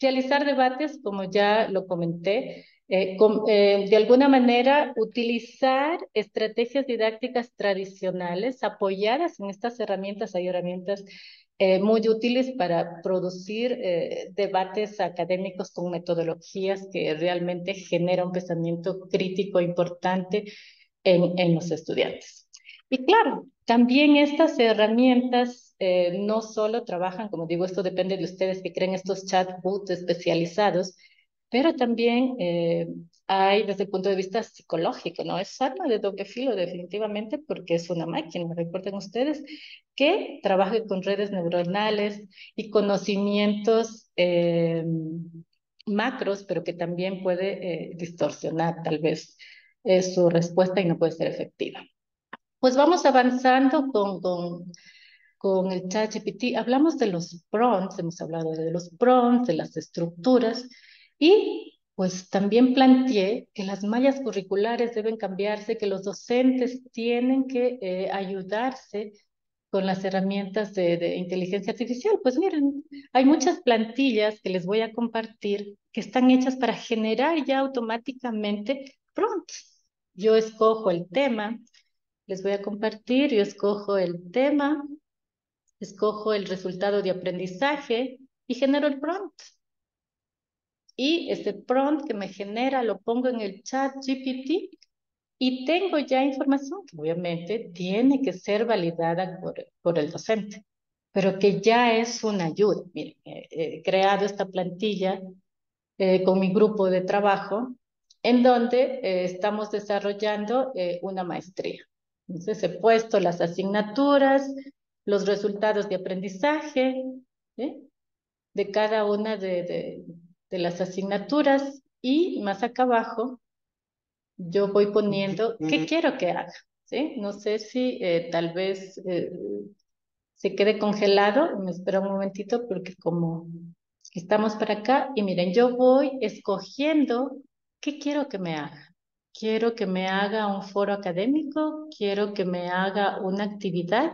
Realizar debates, como ya lo comenté, eh, eh, de alguna manera utilizar estrategias didácticas tradicionales apoyadas en estas herramientas. Hay herramientas eh, muy útiles para producir debates académicos con metodologías que realmente generan un pensamiento crítico importante en, en los estudiantes. Y claro, también estas herramientas eh, no solo trabajan, como digo, esto depende de ustedes que creen estos chatbots especializados, pero también eh, hay desde el punto de vista psicológico, ¿no? Es arma de doble filo definitivamente porque es una máquina. Recuerden ustedes que trabaja con redes neuronales y conocimientos eh, macros, pero que también puede distorsionar tal vez su respuesta y no puede ser efectiva. Pues vamos avanzando con, con, con el ChatGPT, hablamos de los prompts, hemos hablado de los prompts, de las estructuras, y pues también planteé que las mallas curriculares deben cambiarse, que los docentes tienen que eh, ayudarse con las herramientas de, de, inteligencia artificial. Pues miren, hay muchas plantillas que les voy a compartir que están hechas para generar ya automáticamente prompts. Yo escojo el tema, les voy a compartir, yo escojo el tema, escojo el resultado de aprendizaje y genero el prompt. Y ese prompt que me genera lo pongo en el chat GPT y tengo ya información que obviamente tiene que ser validada por, por el docente, pero que ya es una ayuda. Miren, he creado esta plantilla eh, con mi grupo de trabajo en donde eh, estamos desarrollando eh, una maestría. Entonces he puesto las asignaturas, los resultados de aprendizaje de cada una de, de, las asignaturas y más acá abajo yo voy poniendo qué quiero que haga. ¿sí? No sé si eh, tal vez eh, se quede congelado, me espera un momentito porque como estamos para acá y miren, yo voy escogiendo qué quiero que me haga. Quiero que me haga un foro académico, quiero que me haga una actividad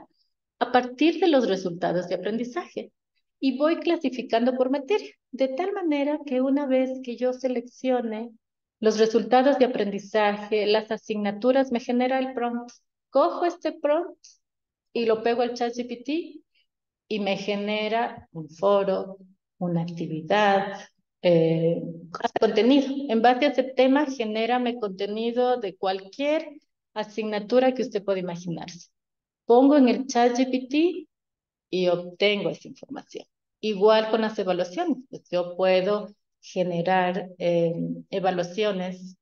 a partir de los resultados de aprendizaje y voy clasificando por materia, de tal manera que una vez que yo seleccione los resultados de aprendizaje, las asignaturas, me genera el prompt. Cojo este prompt y lo pego al chat GPT y me genera un foro, una actividad, eh, contenido. En base a ese tema, genérame contenido de cualquier asignatura que usted pueda imaginarse pongo en el chat GPT y obtengo esa información. Igual con las evaluaciones, pues yo puedo generar eh, evaluaciones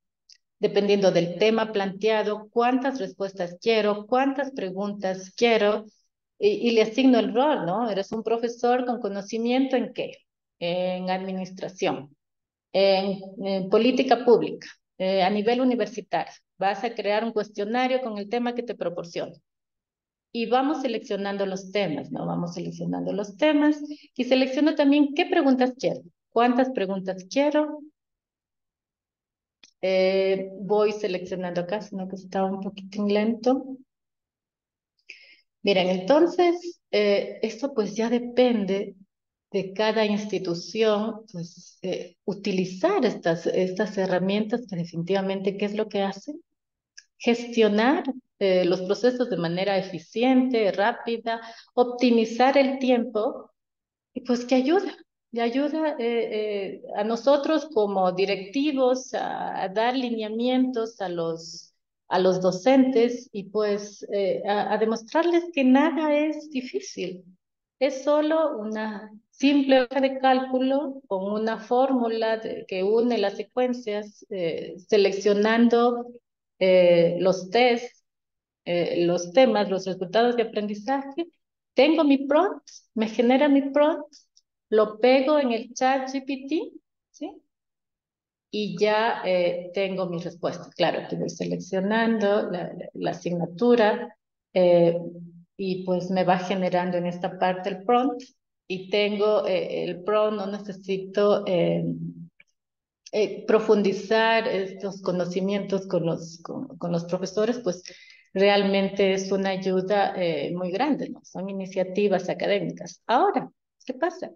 dependiendo del tema planteado, cuántas respuestas quiero, cuántas preguntas quiero, y, le asigno el rol, ¿no? Eres un profesor con conocimiento en qué? En administración, en, política pública, eh, a nivel universitario. Vas a crear un cuestionario con el tema que te proporciono y vamos seleccionando los temas, ¿no? Vamos seleccionando los temas y selecciono también qué preguntas quiero, cuántas preguntas quiero. Eh, voy seleccionando acá, sino que está un poquito lento. Miren, entonces, eh, esto pues ya depende de cada institución, pues eh, utilizar estas, estas herramientas que definitivamente, ¿qué es lo que hacen? Gestionar eh, los procesos de manera eficiente, rápida, optimizar el tiempo, y pues que ayuda, ayuda eh, a nosotros como directivos a, dar lineamientos a los, a los docentes y pues a, demostrarles que nada es difícil. Es solo una simple hoja de cálculo con una fórmula que une las secuencias, seleccionando los tests eh, los temas, los resultados de aprendizaje, tengo mi prompt, me genera mi prompt, lo pego en el chat GPT, ¿sí? Y ya eh, tengo mi respuesta. Claro, que voy seleccionando la, asignatura eh, y pues me va generando en esta parte el prompt y tengo el prompt, no necesito profundizar estos conocimientos con los, con, con los profesores, pues realmente es una ayuda eh, muy grande, ¿no? Son iniciativas académicas. Ahora, ¿qué pasa?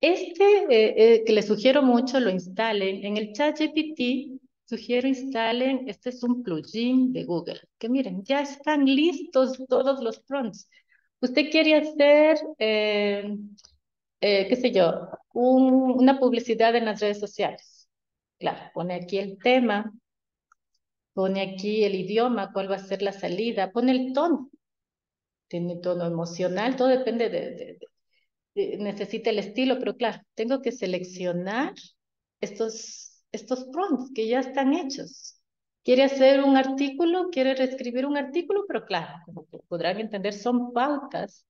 Este eh, eh, que les sugiero mucho lo instalen en el chat GPT, sugiero instalen, este es un plugin de Google, que miren, ya están listos todos los prompts. Usted quiere hacer, qué sé yo, una publicidad en las redes sociales. Claro, pone aquí el tema, Pone aquí el idioma, cuál va a ser la salida, pone el tono. Tiene tono emocional, todo depende de, necesita el estilo, pero claro, tengo que seleccionar estos, estos prompts que ya están hechos. Quiere hacer un artículo, quiere reescribir un artículo, pero claro, como podrán entender, son pautas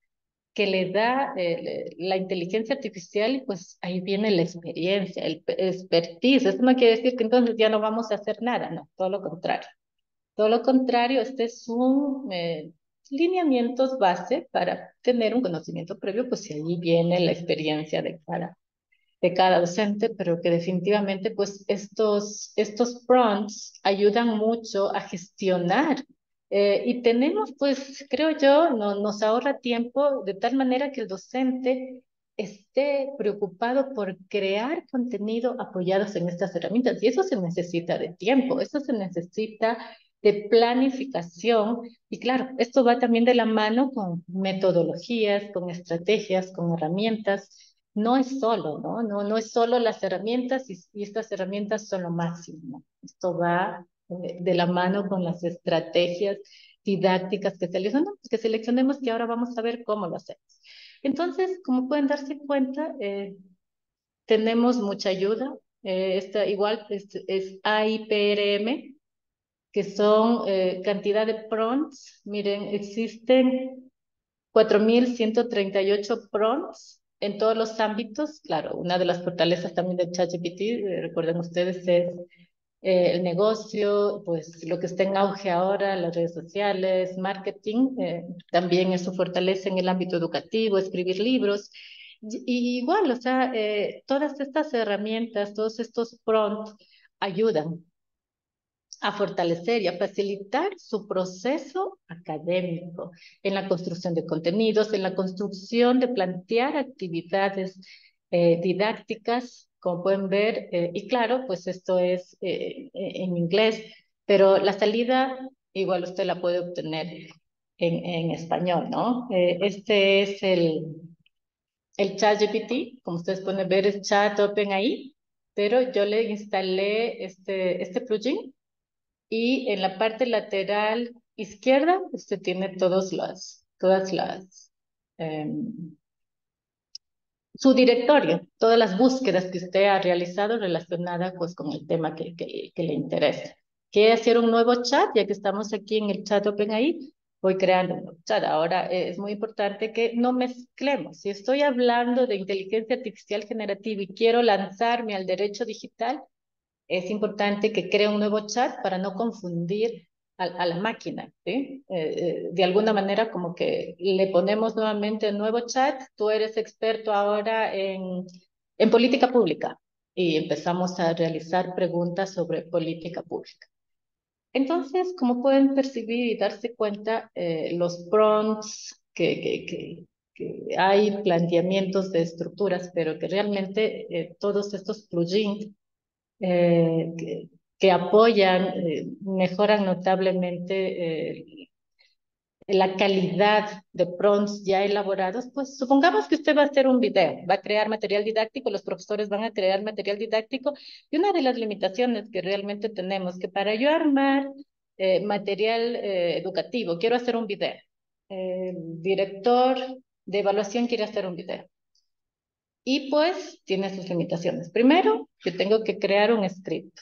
que le da eh, la inteligencia artificial y pues ahí viene la experiencia, el expertise. Esto no quiere decir que entonces ya no vamos a hacer nada, no, todo lo contrario. Todo lo contrario, este es un, eh, lineamientos base para tener un conocimiento previo, pues allí viene la experiencia de cada, de cada docente, pero que definitivamente pues estos, estos prompts ayudan mucho a gestionar eh, y tenemos, pues, creo yo, no, nos ahorra tiempo de tal manera que el docente esté preocupado por crear contenido apoyados en estas herramientas. Y eso se necesita de tiempo, eso se necesita de planificación. Y claro, esto va también de la mano con metodologías, con estrategias, con herramientas. No es solo, ¿no? No, no es solo las herramientas y, estas herramientas son lo máximo. Esto va de la mano con las estrategias didácticas que seleccionamos, que seleccionemos que ahora vamos a ver cómo lo hacemos. Entonces, como pueden darse cuenta, eh, tenemos mucha ayuda. Eh, esta igual es, es, AIPRM, que son eh, cantidad de prompts. Miren, existen 4.138 prompts en todos los ámbitos. Claro, una de las fortalezas también del ChatGPT, recuerden ustedes, es eh, el negocio, pues lo que está en auge ahora, las redes sociales, marketing, eh, también eso fortalece en el ámbito educativo, escribir libros. Y, igual, o sea, eh, todas estas herramientas, todos estos prompts ayudan a fortalecer y a facilitar su proceso académico en la construcción de contenidos, en la construcción de plantear actividades didácticas como pueden ver, eh, y claro, pues esto es eh, en inglés, pero la salida igual usted la puede obtener en, en español, ¿no? Eh, este es el, el chat GPT, como ustedes pueden ver, es chat open ahí, pero yo le instalé este, este plugin y en la parte lateral izquierda usted tiene todos las, todas las em, su directorio, todas las búsquedas que usted ha realizado relacionadas pues, con el tema que, que, que le interesa. ¿Quiere hacer un nuevo chat? Ya que estamos aquí en el chat OpenAI, voy creando un nuevo chat. Ahora eh, es muy importante que no mezclemos. Si estoy hablando de inteligencia artificial generativa y quiero lanzarme al derecho digital, es importante que cree un nuevo chat para no confundir a, la máquina, ¿sí? Eh, eh, de alguna manera como que le ponemos nuevamente un nuevo chat, tú eres experto ahora en, en política pública y empezamos a realizar preguntas sobre política pública. Entonces, como pueden percibir y darse cuenta, eh, los prompts que, que, que, que, hay planteamientos de estructuras, pero que realmente todos estos plugins que, que apoyan, eh, mejoran notablemente eh, la calidad de prompts ya elaborados, pues supongamos que usted va a hacer un video, va a crear material didáctico, los profesores van a crear material didáctico, y una de las limitaciones que realmente tenemos, que para yo armar eh, material educativo, quiero hacer un video, el director de evaluación quiere hacer un video, y pues tiene sus limitaciones. Primero, yo tengo que crear un script.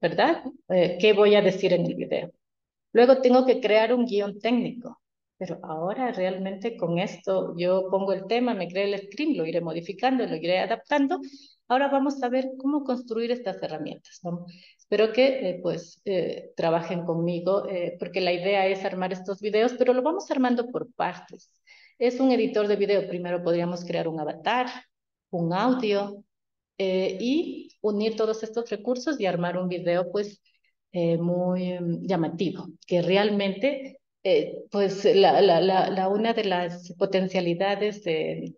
¿verdad? Eh, ¿Qué voy a decir en el video? Luego tengo que crear un guion técnico, pero ahora realmente con esto yo pongo el tema, me creo el script, lo iré modificando, lo iré adaptando. Ahora vamos a ver cómo construir estas herramientas. ¿no? Espero que eh, pues eh, trabajen conmigo porque la idea es armar estos videos, pero lo vamos armando por partes. Es un editor de video. Primero podríamos crear un avatar, un audio, eh, y unir todos estos recursos y armar un video pues eh, muy mm, llamativo, que realmente eh, pues la, una de las potencialidades de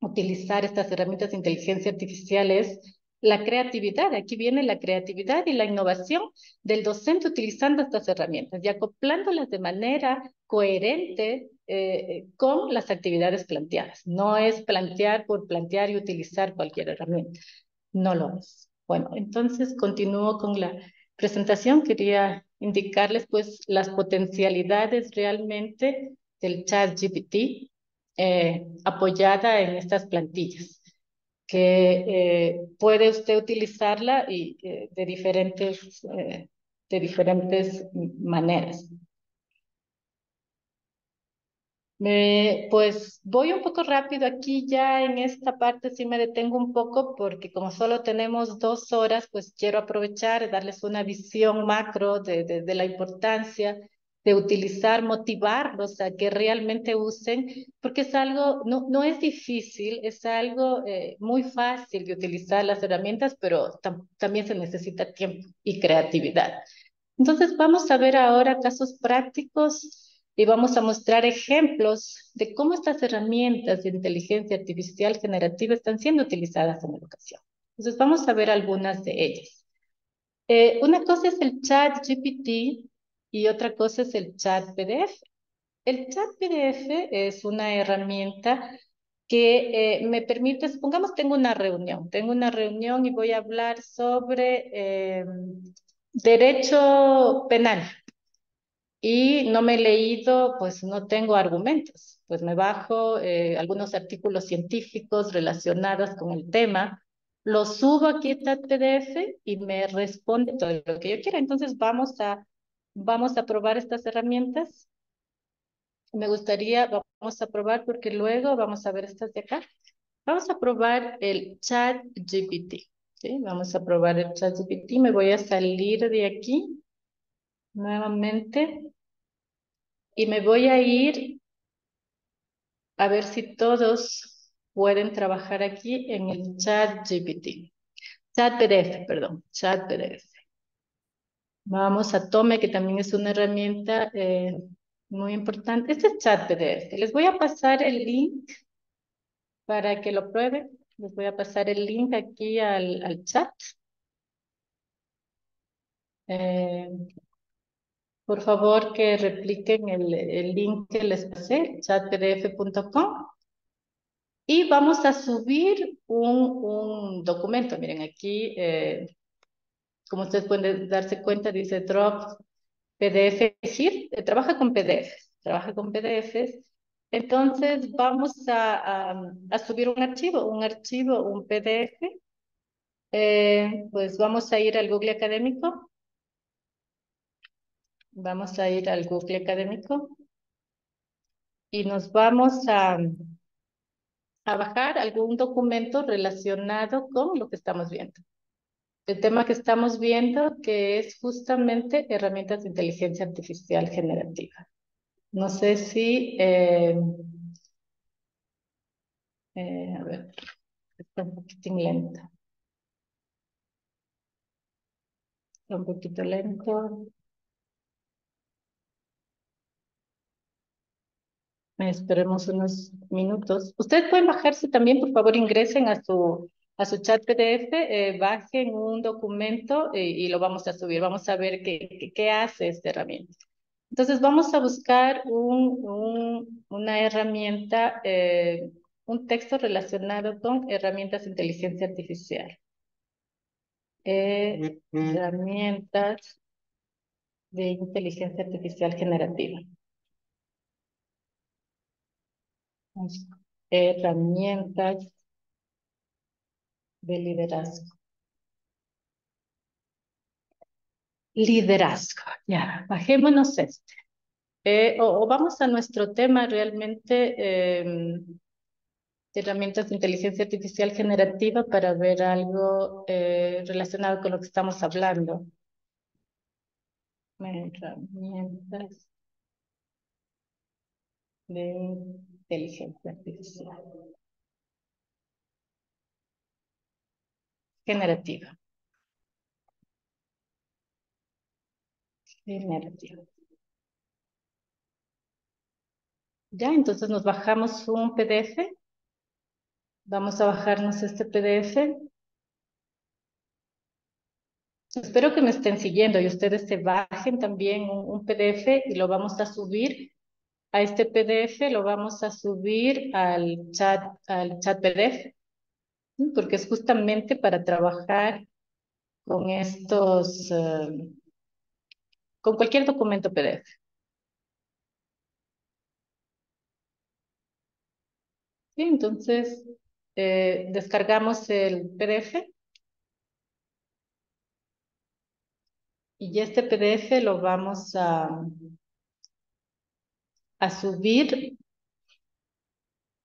utilizar estas herramientas de inteligencia artificial es la creatividad. Aquí viene la creatividad y la innovación del docente utilizando estas herramientas y acoplándolas de manera coherente eh, con las actividades planteadas. No es plantear por plantear y utilizar cualquier herramienta. No lo es. Bueno, entonces continúo con la presentación. Quería indicarles pues las potencialidades realmente del chat GPT eh, apoyada en estas plantillas que eh, puede usted utilizarla y de diferentes de diferentes maneras. Pues voy un poco rápido aquí ya en esta parte, sí me detengo un poco porque como solo tenemos dos horas, pues quiero aprovechar y darles una visión macro de, de, de la importancia de utilizar, motivarlos a que realmente usen, porque es algo, no, no es difícil, es algo eh, muy fácil de utilizar las herramientas, pero también se necesita tiempo y creatividad. Entonces vamos a ver ahora casos prácticos y vamos a mostrar ejemplos de cómo estas herramientas de inteligencia artificial generativa están siendo utilizadas en educación. Entonces vamos a ver algunas de ellas. Eh, una cosa es el chat GPT y otra cosa es el chat PDF. El chat PDF es una herramienta que eh, me permite, supongamos tengo una reunión, tengo una reunión y voy a hablar sobre eh, derecho penal y no me he leído, pues no tengo argumentos, pues me bajo eh, algunos artículos científicos relacionados con el tema, lo subo aquí a PDF y me responde todo lo que yo quiera. Entonces vamos a Vamos a probar estas herramientas. Me gustaría, vamos a probar porque luego vamos a ver estas de acá. Vamos a probar el chat GPT. ¿sí? Vamos a probar el chat GPT. Me voy a salir de aquí nuevamente y me voy a ir a ver si todos pueden trabajar aquí en el chat GPT. Chat PDF, perdón, chat PDF. Vamos a Tome, que también es una herramienta eh, muy importante. Este es chat PDF. Les voy a pasar el link para que lo prueben. Les voy a pasar el link aquí al, al chat. Eh, por favor, que repliquen el, el link que les pasé, chatpdf.com. Y vamos a subir un, un documento. Miren, aquí eh, como ustedes pueden darse cuenta, dice drop PDF here, eh, trabaja con PDFs, trabaja con PDFs. Entonces vamos a, a, subir un archivo, un archivo, un PDF. Eh, pues vamos a ir al Google Académico. Vamos a ir al Google Académico. Y nos vamos a, a bajar algún documento relacionado con lo que estamos viendo el tema que estamos viendo, que es justamente herramientas de inteligencia artificial generativa. No sé si... Eh, eh, a ver, está un poquito lento. Está un poquito lento. Esperemos unos minutos. Ustedes pueden bajarse también, por favor, ingresen a su a su chat PDF, eh, bajen un documento eh, y lo vamos a subir. Vamos a ver qué, qué, hace esta herramienta. Entonces vamos a buscar un, un, una herramienta, eh, un texto relacionado con herramientas de inteligencia artificial. herramientas de inteligencia artificial generativa. Herramientas de liderazgo. Liderazgo, ya, bajémonos este. Eh, o, vamos a nuestro tema realmente, em, herramientas de inteligencia artificial generativa para ver algo eh, relacionado con lo que estamos hablando. Herramientas de inteligencia artificial. generativa. Generativa. Ya, entonces nos bajamos un PDF. Vamos a bajarnos este PDF. Espero que me estén siguiendo y ustedes se bajen también un, PDF y lo vamos a subir a este PDF, lo vamos a subir al chat, al chat PDF porque es justamente para trabajar con estos, eh, con cualquier documento PDF. Sí, entonces, eh, descargamos el PDF. Y este PDF lo vamos a, a subir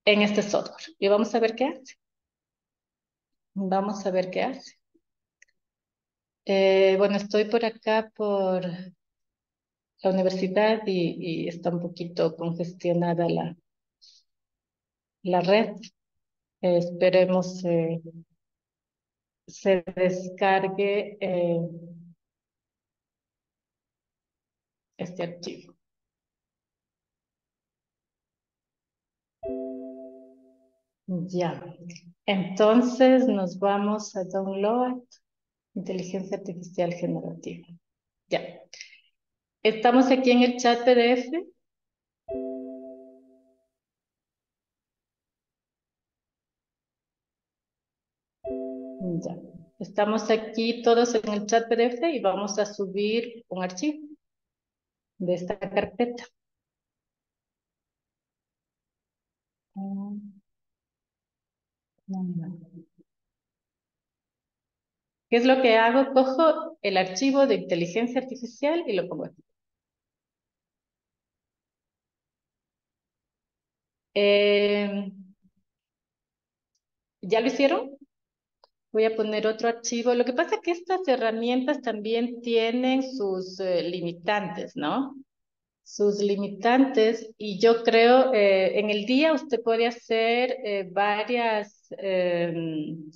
en este software. Y vamos a ver qué hace. Vamos a ver qué hace. Eh, bueno, estoy por acá por la universidad y, está un poquito congestionada la, la red. esperemos eh, se descargue eh, este archivo. Ya, entonces nos vamos a download inteligencia artificial generativa. Ya. Estamos aquí en el chat PDF. Ya. Estamos aquí todos en el chat PDF y vamos a subir un archivo de esta carpeta. ¿Qué es lo que hago? Cojo el archivo de inteligencia artificial y lo pongo aquí. Eh, ¿Ya lo hicieron? Voy a poner otro archivo. Lo que pasa es que estas herramientas también tienen sus eh, limitantes, ¿no? Sus limitantes y yo creo eh, en el día usted puede hacer varias, em,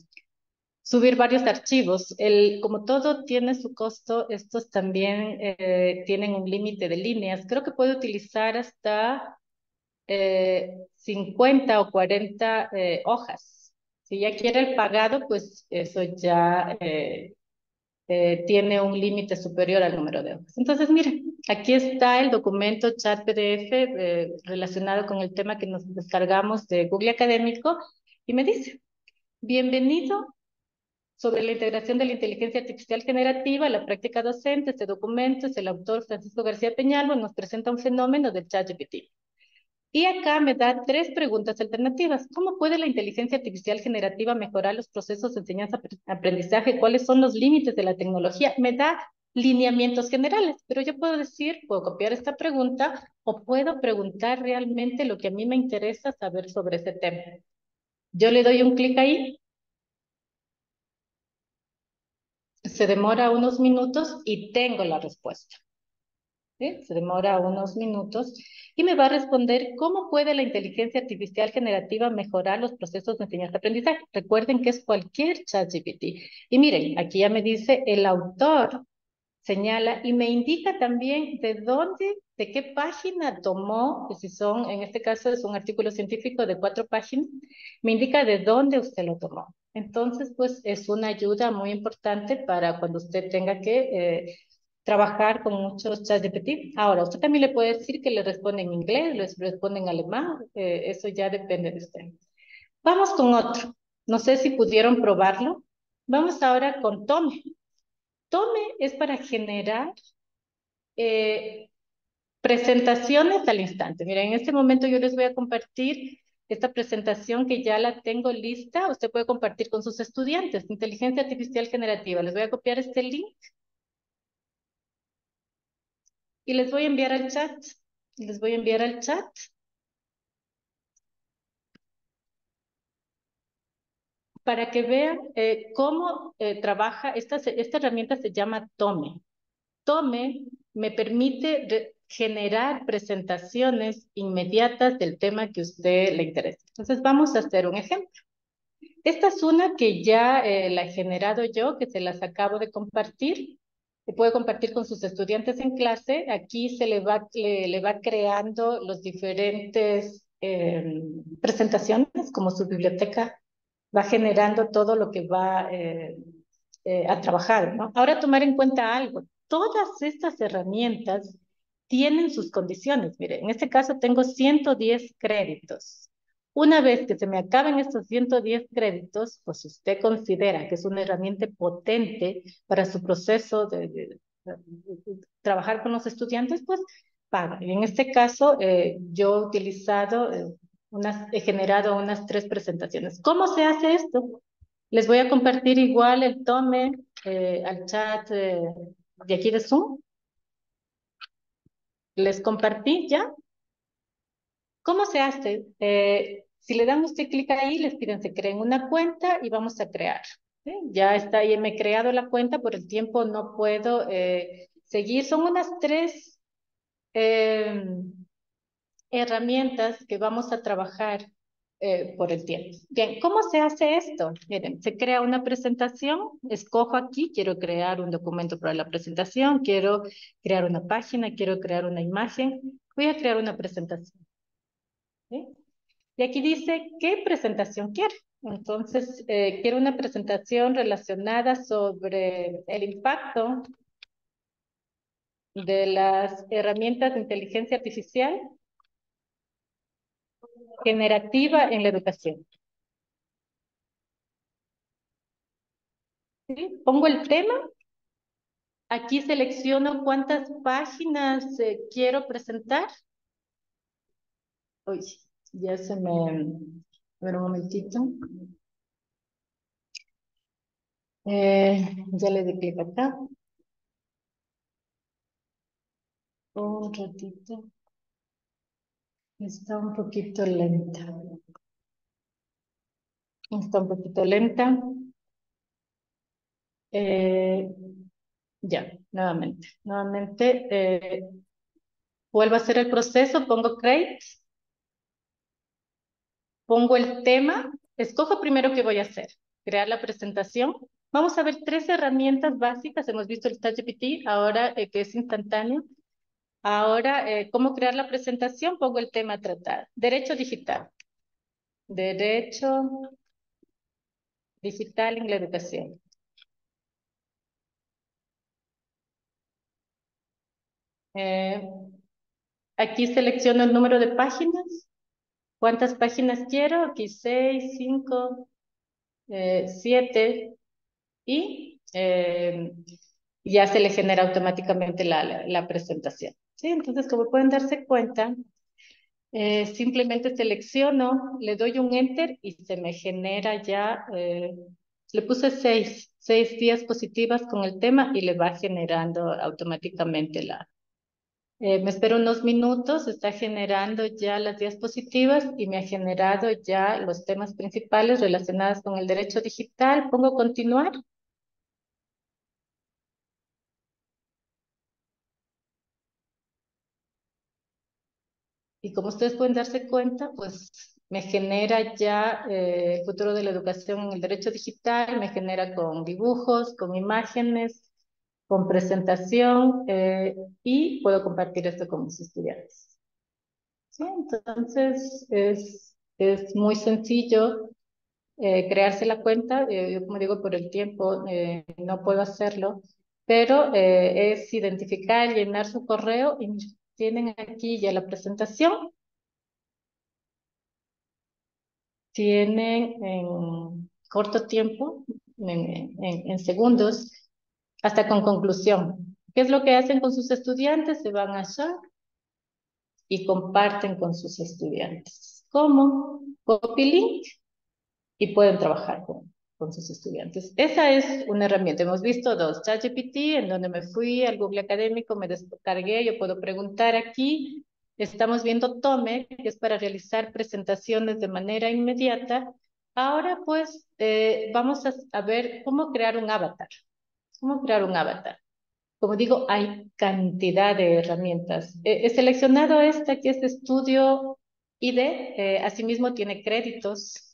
subir varios archivos. El, como todo tiene su costo, estos también tienen un límite de líneas. Creo que puede utilizar hasta 50 eh, o 40 eh, hojas. Si ya quiere el pagado, pues eso ya eh, tiene un límite superior al número de hojas. Entonces, miren, aquí está el documento chat PDF relacionado con el tema que nos descargamos de Google Académico y me dice, bienvenido sobre la integración de la inteligencia artificial generativa, la práctica docente, este documento es el autor Francisco García Peñalvo, nos presenta un fenómeno del chat GPT. Y acá me da tres preguntas alternativas. ¿Cómo puede la inteligencia artificial generativa mejorar los procesos de enseñanza-aprendizaje? ¿Cuáles son los límites de la tecnología? Me da lineamientos generales, pero yo puedo decir, puedo copiar esta pregunta o puedo preguntar realmente lo que a mí me interesa saber sobre ese tema. Yo le doy un clic ahí. Se demora unos minutos y tengo la respuesta. Se demora unos minutos y me va a responder cómo puede la inteligencia artificial generativa mejorar los procesos de enseñanza-aprendizaje. Recuerden que es cualquier chat GPT. Y miren, aquí ya me dice el autor señala y me indica también de dónde, de qué página tomó, si son, en este caso es un artículo científico de cuatro páginas, me indica de dónde usted lo tomó. Entonces, pues es una ayuda muy importante para cuando usted tenga que eh, trabajar con muchos chats de petit. Ahora, usted también le puede decir que le responde en inglés, le responde en alemán, eh, eso ya depende de usted. Vamos con otro. No sé si pudieron probarlo. Vamos ahora con Tome. Tome es para generar eh, presentaciones al instante. Miren, en este momento yo les voy a compartir esta presentación que ya la tengo lista. Usted puede compartir con sus estudiantes. Inteligencia Artificial Generativa. Les voy a copiar este link y les voy a enviar al chat. Les voy a enviar al chat. Para que vean eh, cómo eh, trabaja, esta, esta herramienta se llama Tome. Tome me permite generar presentaciones inmediatas del tema que a usted le interesa. Entonces vamos a hacer un ejemplo. Esta es una que ya eh, la he generado yo, que se las acabo de compartir se puede compartir con sus estudiantes en clase. Aquí se le va, le, va creando los diferentes presentaciones, como su biblioteca va generando todo lo que va eh, eh, a trabajar. ¿no? Ahora tomar en cuenta algo. Todas estas herramientas tienen sus condiciones. Mire, en este caso tengo 110 créditos. Una vez que se me acaben estos 110 créditos, pues usted considera que es una herramienta potente para su proceso de, trabajar con los estudiantes, pues paga. Y en este caso, eh, yo he utilizado, unas, he generado unas tres presentaciones. ¿Cómo se hace esto? Les voy a compartir igual el tome eh, al chat de aquí de Zoom. Les compartí ya. ¿Cómo se hace? Si le dan usted clic ahí, les piden se creen una cuenta y vamos a crear. Ya está ahí, me he creado la cuenta, por el tiempo no puedo eh, seguir. Son unas tres em, herramientas que vamos a trabajar eh, por el tiempo. Bien, ¿cómo se hace esto? Miren, se crea una presentación, escojo aquí, quiero crear un documento para la presentación, quiero crear una página, quiero crear una imagen, voy a crear una presentación. Y aquí dice, ¿qué presentación quiero? Entonces, eh, quiero una presentación relacionada sobre el impacto de las herramientas de inteligencia artificial generativa en la educación. Pongo el tema. Aquí selecciono cuántas páginas eh, quiero presentar. Uy, ya se me... A ver un momentito. Eh, ya le di clic acá. Un ratito. Está un poquito lenta. Está un poquito lenta. Eh, ya, nuevamente. Nuevamente, eh, vuelvo a hacer el proceso, pongo create, pongo el tema, escojo primero qué voy a hacer, crear la presentación. Vamos a ver tres herramientas básicas, hemos visto el ChatGPT, ahora eh, que es instantáneo. Ahora, eh, ¿cómo crear la presentación? Pongo el tema a tratar. Derecho digital. Derecho digital en la educación. Eh, aquí selecciono el número de páginas. ¿Cuántas páginas quiero? Aquí seis, cinco, eh, siete. Y ya se le genera automáticamente la presentación. ¿Sí? Entonces, como pueden darse cuenta, eh, simplemente selecciono, le doy un enter y se me genera ya, eh, le puse seis, seis diapositivas con el tema y le va generando automáticamente la... Eh, me espero unos minutos, está generando ya las diapositivas y me ha generado ya los temas principales relacionados con el derecho digital. Pongo continuar Y como ustedes pueden darse cuenta, pues me genera ya eh, el futuro de la educación en el derecho digital, me genera con dibujos, con imágenes, con presentación eh, y puedo compartir esto con mis estudiantes. ¿Sí? Entonces es, es muy sencillo eh, crearse la cuenta, yo como digo por el tiempo no puedo hacerlo, pero es identificar, llenar su correo y tienen aquí ya la presentación. Tienen en corto tiempo, en, segundos, hasta con conclusión. ¿Qué es lo que hacen con sus estudiantes? Se van allá y comparten con sus estudiantes. ¿Cómo? Copy link y pueden trabajar con, con sus estudiantes. Esa es una herramienta. Hemos visto dos, ChatGPT, en donde me fui al Google Académico, me descargué, yo puedo preguntar aquí. Estamos viendo Tome, que es para realizar presentaciones de manera inmediata. Ahora, pues, eh, vamos a, ver cómo crear un avatar. ¿Cómo crear un avatar? Como digo, hay cantidad de herramientas. he seleccionado esta, que es estudio ID. Eh, asimismo, tiene créditos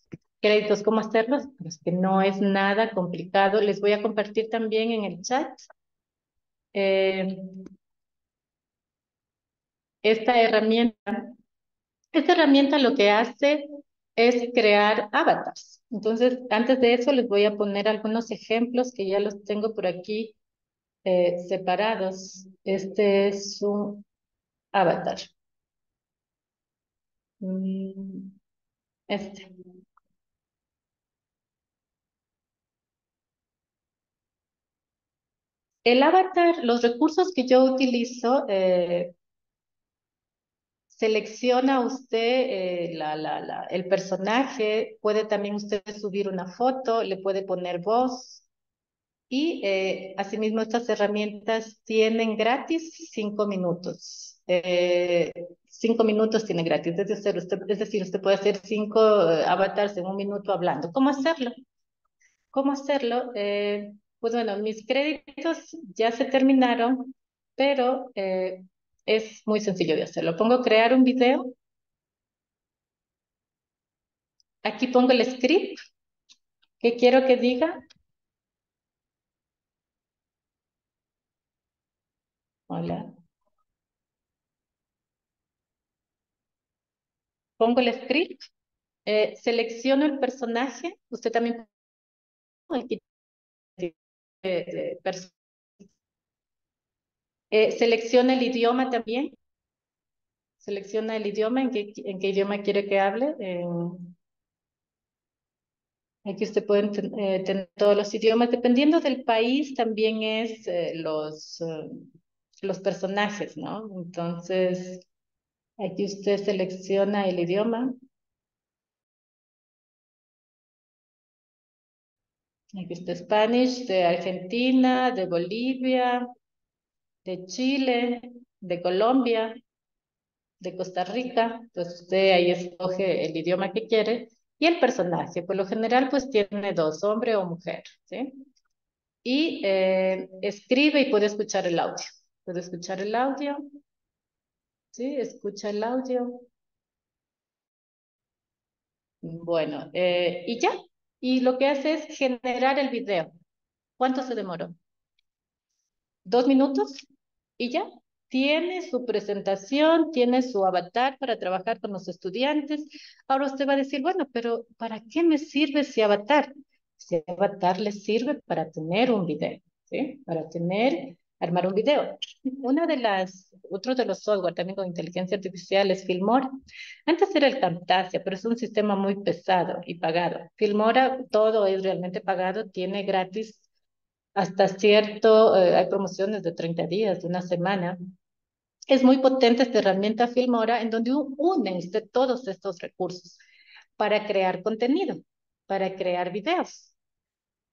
créditos, cómo hacerlos, pues que no es nada complicado. Les voy a compartir también en el chat. Eh, esta herramienta, esta herramienta lo que hace es crear avatars. Entonces, antes de eso les voy a poner algunos ejemplos que ya los tengo por aquí eh, separados. Este es un avatar. Mm, este. El avatar, los recursos que yo utilizo, eh, selecciona usted eh, la, el personaje, puede también usted subir una foto, le puede poner voz y eh, asimismo estas herramientas tienen gratis cinco minutos. cinco minutos tiene gratis, es decir, usted, es decir, usted puede hacer cinco avatars en un minuto hablando. ¿Cómo hacerlo? ¿Cómo hacerlo? Pues bueno, mis créditos ya se terminaron, pero eh, es muy sencillo de hacerlo. Pongo crear un video. Aquí pongo el script que quiero que diga. Hola. Pongo el script, eh, selecciono el personaje, usted también eh, selecciona el idioma también. Selecciona el idioma, en qué, en qué idioma quiere que hable. aquí usted puede eh, tener todos los idiomas. Dependiendo del país, también es los, los personajes, ¿no? Entonces, Aquí usted selecciona el idioma. Aquí está Spanish de Argentina, de Bolivia, de Chile, de Colombia, de Costa Rica. Entonces usted ahí escoge el idioma que quiere y el personaje. Por lo general pues tiene dos, hombre o mujer. ¿sí? Y eh, escribe y puede escuchar el audio. Puede escuchar el audio. ¿Sí? Escucha el audio. Bueno, eh, y ya. Y lo que hace es generar el video. ¿Cuánto se demoró? ¿Dos minutos? Y ya. Tiene su presentación, tiene su avatar para trabajar con los estudiantes. Ahora usted va a decir, bueno, pero ¿para qué me sirve ese avatar? Ese avatar le sirve para tener un video, ¿sí? Para tener armar un video. Una de las, otro de los software también con inteligencia artificial es Filmora. Antes era el Camtasia, pero es un sistema muy pesado y pagado. Filmora, todo es realmente pagado, tiene gratis hasta cierto, eh, hay promociones de 30 días, de una semana. Es muy potente esta herramienta Filmora en donde une usted todos estos recursos para crear contenido, para crear videos.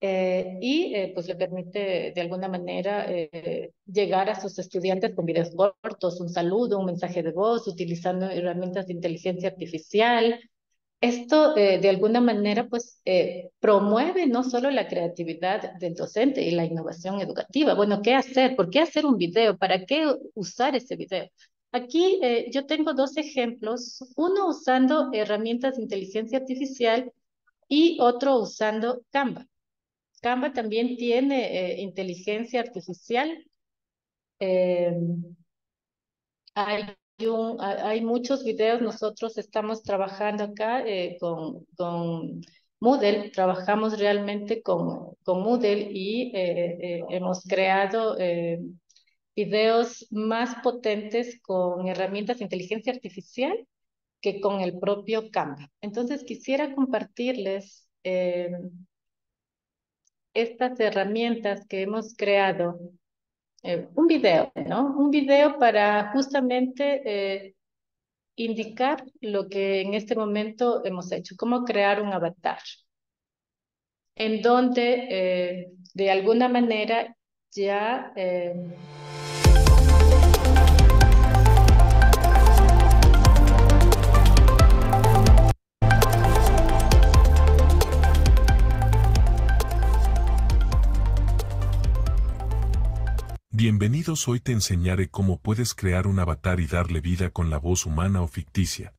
Eh, y eh, pues le permite de alguna manera eh, llegar a sus estudiantes con videos cortos, un saludo, un mensaje de voz, utilizando herramientas de inteligencia artificial. Esto de alguna manera pues promueve no solo la creatividad del docente y la innovación educativa. Bueno, ¿qué hacer? ¿Por qué hacer un video? ¿Para qué usar ese video? Aquí yo tengo dos ejemplos, uno usando herramientas de inteligencia artificial y otro usando Canva. Canva también tiene eh, inteligencia artificial. Eh, hay, muchos videos, nosotros estamos trabajando acá eh, con, con Moodle, trabajamos realmente con, con Moodle y hemos creado videos más potentes con herramientas de inteligencia artificial que con el propio Canva. Entonces quisiera compartirles estas herramientas que hemos creado, eh, un video, ¿no? Un video para justamente eh, indicar lo que en este momento hemos hecho, cómo crear un avatar, en donde eh, de alguna manera ya... Bienvenidos hoy te enseñaré cómo puedes crear un avatar y darle vida con la voz humana o ficticia.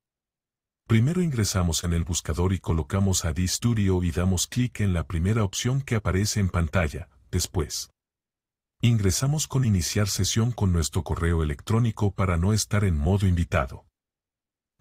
Primero ingresamos en el buscador y colocamos a Studio y damos clic en la primera opción que aparece en pantalla, después. Ingresamos con iniciar sesión con nuestro correo electrónico para no estar en modo invitado.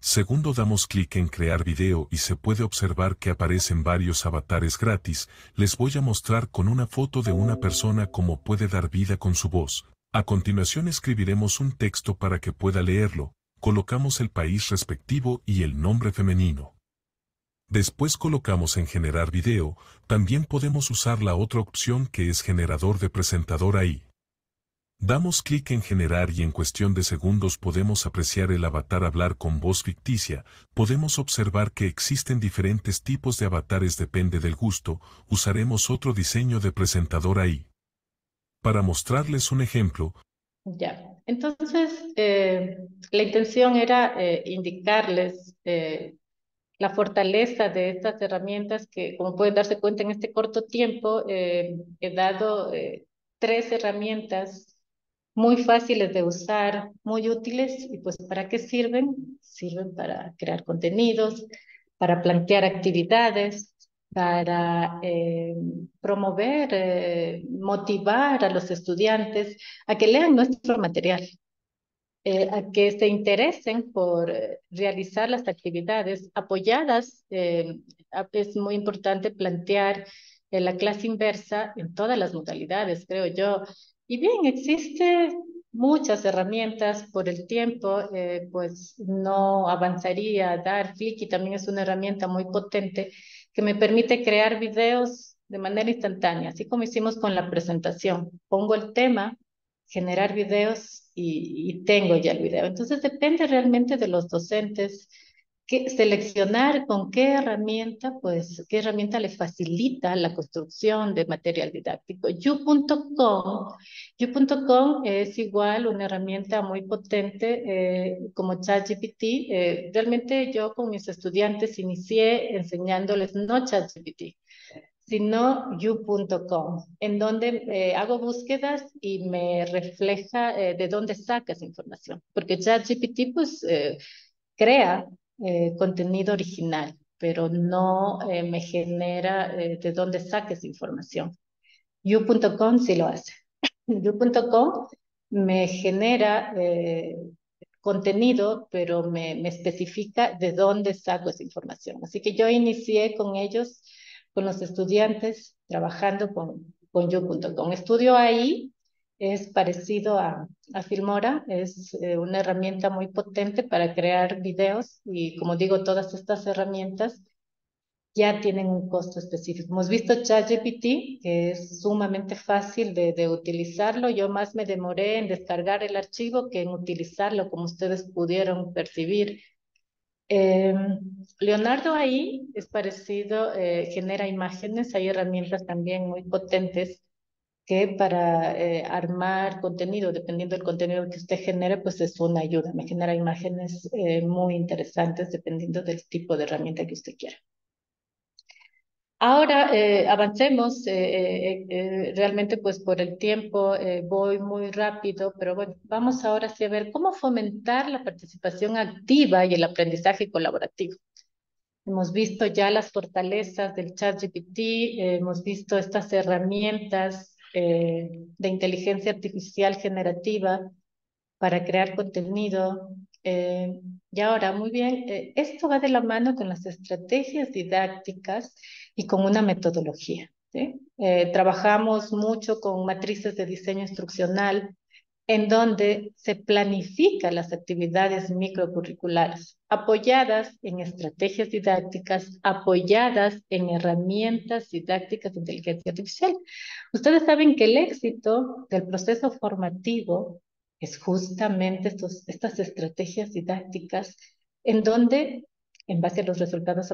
Segundo damos clic en crear video y se puede observar que aparecen varios avatares gratis, les voy a mostrar con una foto de una persona cómo puede dar vida con su voz. A continuación escribiremos un texto para que pueda leerlo, colocamos el país respectivo y el nombre femenino. Después colocamos en generar video, también podemos usar la otra opción que es generador de presentador ahí. Damos clic en generar y en cuestión de segundos podemos apreciar el avatar hablar con voz ficticia, podemos observar que existen diferentes tipos de avatares depende del gusto, usaremos otro diseño de presentador ahí. Para mostrarles un ejemplo. Ya, entonces eh, la intención era eh, indicarles eh, la fortaleza de estas herramientas que, como pueden darse cuenta en este corto tiempo, he dado tres herramientas muy fáciles de usar, muy útiles. ¿Y pues para qué sirven? Sirven para crear contenidos, para plantear actividades, para eh, promover, eh, motivar a los estudiantes a que lean nuestro material, eh, a que se interesen por realizar las actividades apoyadas. es muy importante plantear la clase inversa en todas las modalidades, creo yo. Y bien, existe muchas herramientas por el tiempo, pues no avanzaría. Dar y también es una herramienta muy potente que me permite crear videos de manera instantánea, así como hicimos con la presentación. Pongo el tema, generar videos y tengo ya el video. Entonces depende realmente de los docentes seleccionar con qué herramienta, pues, qué herramienta le facilita la construcción de material didáctico. You.com, You.com es igual una herramienta muy potente eh, como ChatGPT. Eh, realmente yo con mis estudiantes inicié enseñándoles no ChatGPT, sino you.com, en donde eh, hago búsquedas y me refleja de dónde sacas información, porque ChatGPT pues crea eh, contenido original, pero no eh, me genera eh, de dónde saques información. You.com sí lo hace. You.com me genera contenido, pero me, me especifica de dónde saco esa información. Así que yo inicié con ellos, con los estudiantes, trabajando con, con You.com. Estudio ahí es parecido a, a Filmora, es eh, una herramienta muy potente para crear videos y como digo, todas estas herramientas ya tienen un costo específico. Hemos visto ChatGPT, que es sumamente fácil de, de, utilizarlo. Yo más me demoré en descargar el archivo que en utilizarlo, como ustedes pudieron percibir. Em, Leonardo ahí es parecido, eh, genera imágenes, hay herramientas también muy potentes que para eh, armar contenido, dependiendo del contenido que usted genere, pues es una ayuda. Me genera imágenes eh, muy interesantes dependiendo del tipo de herramienta que usted quiera. Ahora eh, avancemos, realmente pues por el tiempo voy muy rápido, pero bueno, vamos ahora sí a ver cómo fomentar la participación activa y el aprendizaje colaborativo. Hemos visto ya las fortalezas del chat GPT, hemos visto estas herramientas eh, de inteligencia artificial generativa para crear contenido. Eh, y ahora, muy bien, eh, esto va de la mano con las estrategias didácticas y con una metodología. trabajamos mucho con matrices de diseño instruccional en donde se planifican las actividades microcurriculares, apoyadas en estrategias didácticas, apoyadas en herramientas didácticas de inteligencia artificial. Ustedes saben que el éxito del proceso formativo es justamente estos, estas estrategias didácticas en donde en base a los resultados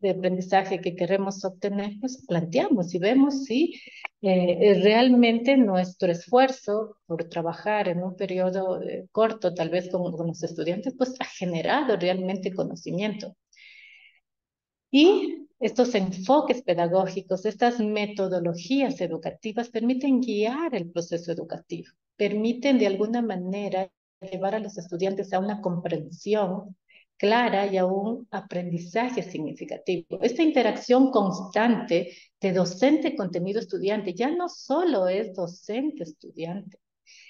de aprendizaje que queremos obtener, pues planteamos y vemos si eh, realmente nuestro esfuerzo por trabajar en un periodo eh, corto, tal vez con, con, los estudiantes, pues ha generado realmente conocimiento. Y estos enfoques pedagógicos, estas metodologías educativas permiten guiar el proceso educativo, permiten de alguna manera llevar a los estudiantes a una comprensión clara y a un aprendizaje significativo. Esta interacción constante de docente-contenido-estudiante ya no solo es docente-estudiante,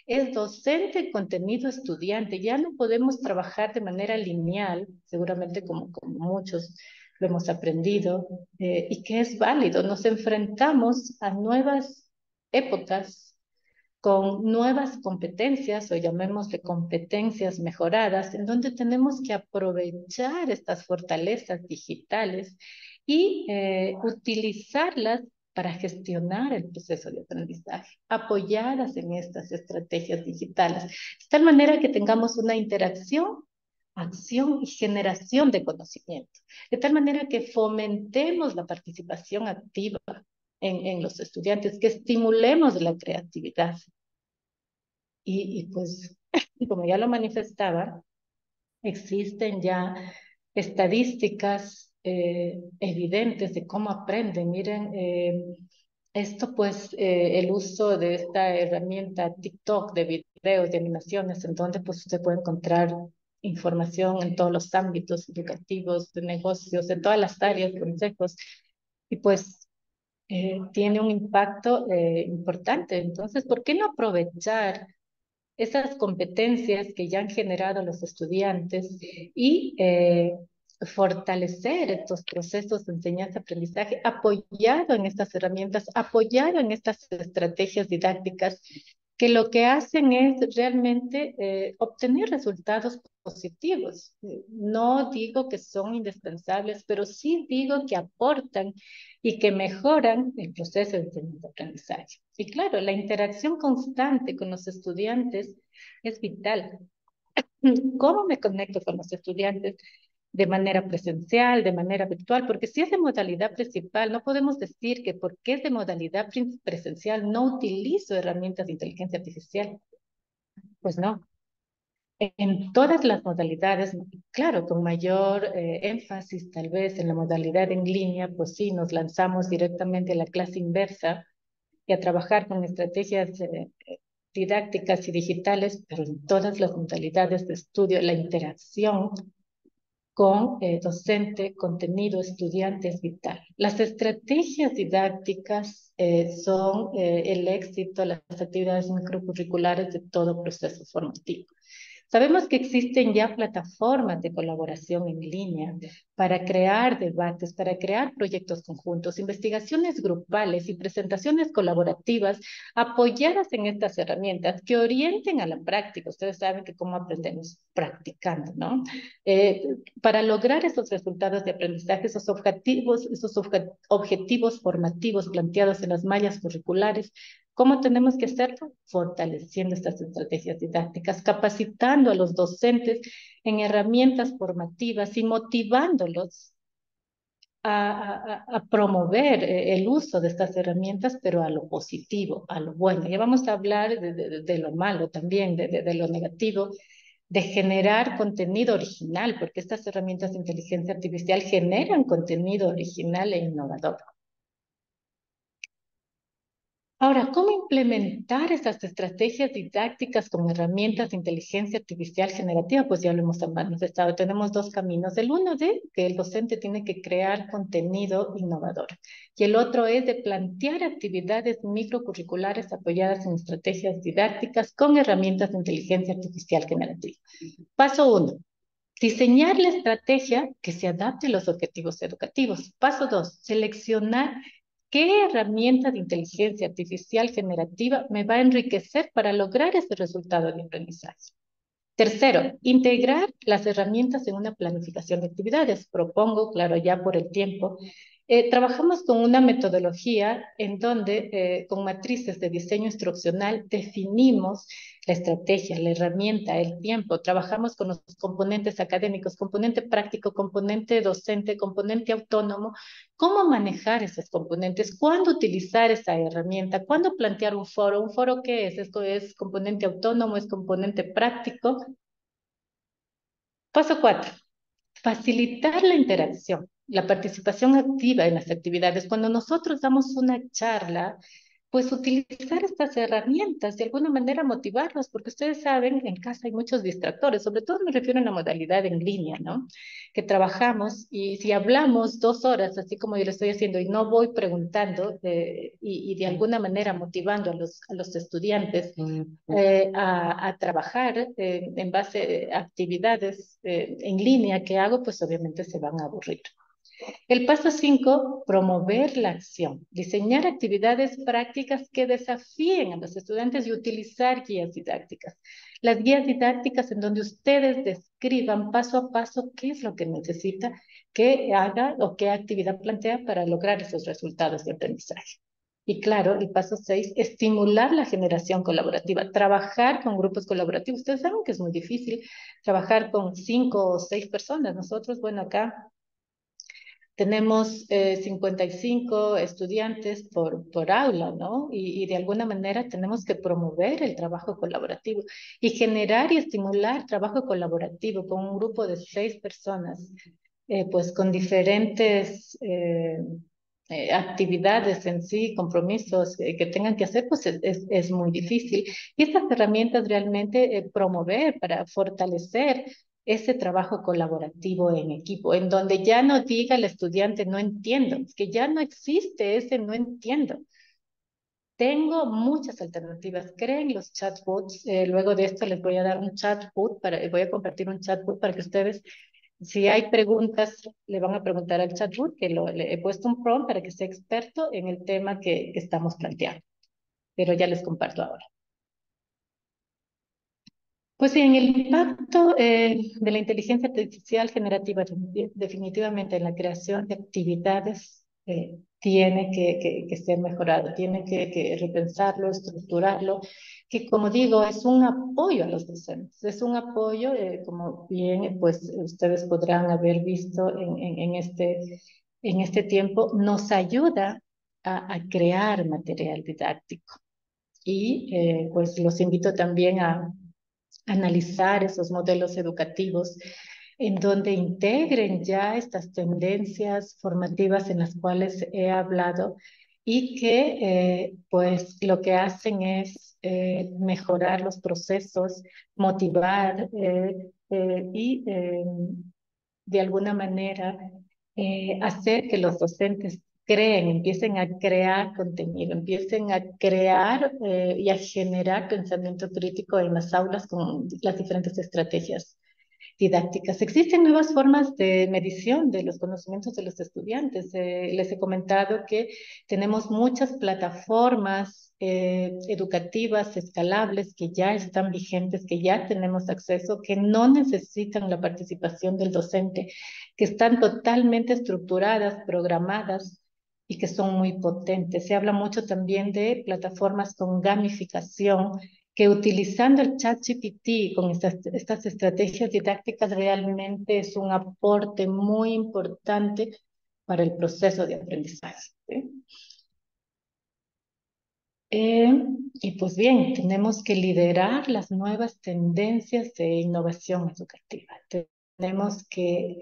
es docente-contenido-estudiante. Ya no podemos trabajar de manera lineal, seguramente como, como muchos lo hemos aprendido, eh, y que es válido. Nos enfrentamos a nuevas épocas con nuevas competencias o llamémosle competencias mejoradas, en donde tenemos que aprovechar estas fortalezas digitales y eh, utilizarlas para gestionar el proceso de aprendizaje, apoyadas en estas estrategias digitales, de tal manera que tengamos una interacción, acción y generación de conocimiento, de tal manera que fomentemos la participación activa en, los estudiantes, que estimulemos la creatividad. Y, y pues, como ya lo manifestaba, existen ya estadísticas eh, evidentes de cómo aprenden. Miren, eh, esto pues eh, el uso de esta herramienta TikTok de videos, de animaciones, en donde pues usted puede encontrar información en todos los ámbitos educativos, de negocios, en todas las áreas, consejos, y pues eh, tiene un impacto eh, importante. Entonces, ¿por qué no aprovechar esas competencias que ya han generado los estudiantes y eh, fortalecer estos procesos de enseñanza-aprendizaje apoyado en estas herramientas, apoyado en estas estrategias didácticas que lo que hacen es realmente eh, obtener resultados positivos. No digo que son indispensables, pero sí digo que aportan y que mejoran el proceso de aprendizaje. Y claro, la interacción constante con los estudiantes es vital. ¿Cómo me conecto con los estudiantes? De manera presencial, de manera virtual, porque si es de modalidad principal, no podemos decir que porque es de modalidad presencial no utilizo herramientas de inteligencia artificial. Pues no. En todas las modalidades, claro, con mayor eh, énfasis tal vez en la modalidad en línea, pues sí, nos lanzamos directamente a la clase inversa y a trabajar con estrategias eh, didácticas y digitales, pero en todas las modalidades de estudio, la interacción con eh, docente, contenido, estudiante vital. Las estrategias didácticas eh, son eh, el éxito, las actividades microcurriculares de todo proceso formativo. Sabemos que existen ya plataformas de colaboración en línea para crear debates, para crear proyectos conjuntos, investigaciones grupales y presentaciones colaborativas apoyadas en estas herramientas que orienten a la práctica. Ustedes saben que cómo aprendemos practicando, ¿no? Eh, para lograr esos resultados de aprendizaje, esos esos objetivos formativos planteados en las mallas curriculares, ¿Cómo tenemos que hacerlo? Fortaleciendo estas estrategias didácticas, capacitando a los docentes en herramientas formativas y motivándolos a, promover eh, el uso de estas herramientas, pero a lo positivo, a lo bueno. Ya vamos a hablar de, lo malo también, de lo negativo, de generar contenido original, porque estas herramientas de inteligencia artificial generan contenido original e innovador. Ahora, ¿cómo implementar estas estrategias didácticas con herramientas de inteligencia artificial generativa? Pues ya lo hemos manifestado. Tenemos dos caminos. El uno de que el docente tiene que crear contenido innovador y el otro es de plantear actividades microcurriculares apoyadas en estrategias didácticas con herramientas de inteligencia artificial generativa. Paso uno, Diseñar la estrategia que se adapte a los objetivos educativos. Paso dos, seleccionar ¿Qué herramienta de inteligencia artificial generativa me va a enriquecer para lograr ese resultado de aprendizaje? Tercero, integrar las herramientas en una planificación de actividades. Propongo, claro, ya por el tiempo, eh, trabajamos con una metodología en donde eh, con matrices de diseño instruccional definimos la estrategia, la herramienta, el tiempo. Trabajamos con los componentes académicos, componente práctico, componente docente, componente autónomo. ¿Cómo manejar esos componentes? ¿Cuándo utilizar esa herramienta? ¿Cuándo plantear un foro? ¿Un foro qué es? ¿Esto es componente autónomo? ¿Es componente práctico? Paso cuatro. Facilitar la interacción la participación activa en las actividades. Cuando nosotros damos una charla, pues utilizar estas herramientas, de alguna manera motivarlos, porque ustedes saben, en casa hay muchos distractores, sobre todo me refiero a la modalidad en línea, ¿no? Que trabajamos y si hablamos dos horas, así como yo lo estoy haciendo, y no voy preguntando eh, y, de alguna manera motivando a los, a los estudiantes eh, a, trabajar en base a actividades eh, en línea que hago, pues obviamente se van a aburrir. El paso 5, promover la acción. Diseñar actividades prácticas que desafíen a los estudiantes y utilizar guías didácticas. Las guías didácticas en donde ustedes describan paso a paso qué es lo que necesita que haga o qué actividad plantea para lograr esos resultados de aprendizaje. Y claro, el paso 6, estimular la generación colaborativa, trabajar con grupos colaborativos. Ustedes saben que es muy difícil trabajar con cinco o seis personas. Nosotros, bueno, acá tenemos 55 eh, estudiantes por, por aula, ¿no? Y, de alguna manera tenemos que promover el trabajo colaborativo y generar y estimular trabajo colaborativo con un grupo de seis personas, eh, pues con diferentes, eh, eh, actividades en sí, compromisos que tengan que hacer, pues es, es, muy difícil. Y estas herramientas realmente promover para fortalecer ese trabajo colaborativo en equipo, en donde ya no diga el estudiante no entiendo, que ya no existe ese no entiendo. Tengo muchas alternativas. Creen los chatbots. Eh, luego de esto les voy a dar un chatbot, para, voy a compartir un chatbot para que ustedes, si hay preguntas, le van a preguntar al chatbot, que lo, le he puesto un prompt para que sea experto en el tema que estamos planteando. Pero ya les comparto ahora. Pues bien, el impacto eh, de la inteligencia artificial generativa definitivamente en la creación de actividades eh, tiene que, que, ser mejorado, tiene que, repensarlo, estructurarlo, que como digo, es un apoyo a los docentes, es un apoyo, eh, como bien pues ustedes podrán haber visto en, en, este, en este tiempo, nos ayuda a, a crear material didáctico. Y eh, pues los invito también a analizar esos modelos educativos en donde integren ya estas tendencias formativas en las cuales he hablado y que eh, pues lo que hacen es eh, mejorar los procesos, motivar eh, y de alguna manera hacer que los docentes creen, empiecen a crear contenido, empiecen a crear y a generar pensamiento crítico en las aulas con las diferentes estrategias didácticas. Existen nuevas formas de medición de los conocimientos de los estudiantes. Eh, les he comentado que tenemos muchas plataformas eh, educativas escalables que ya están vigentes, que ya tenemos acceso, que no necesitan la participación del docente, que están totalmente estructuradas, programadas y que son muy potentes. Se habla mucho también de plataformas con gamificación que utilizando el chat GPT con estas, estas estrategias didácticas realmente es un aporte muy importante para el proceso de aprendizaje. Eh, y pues bien, tenemos que liderar las nuevas tendencias de innovación educativa. Tenemos que,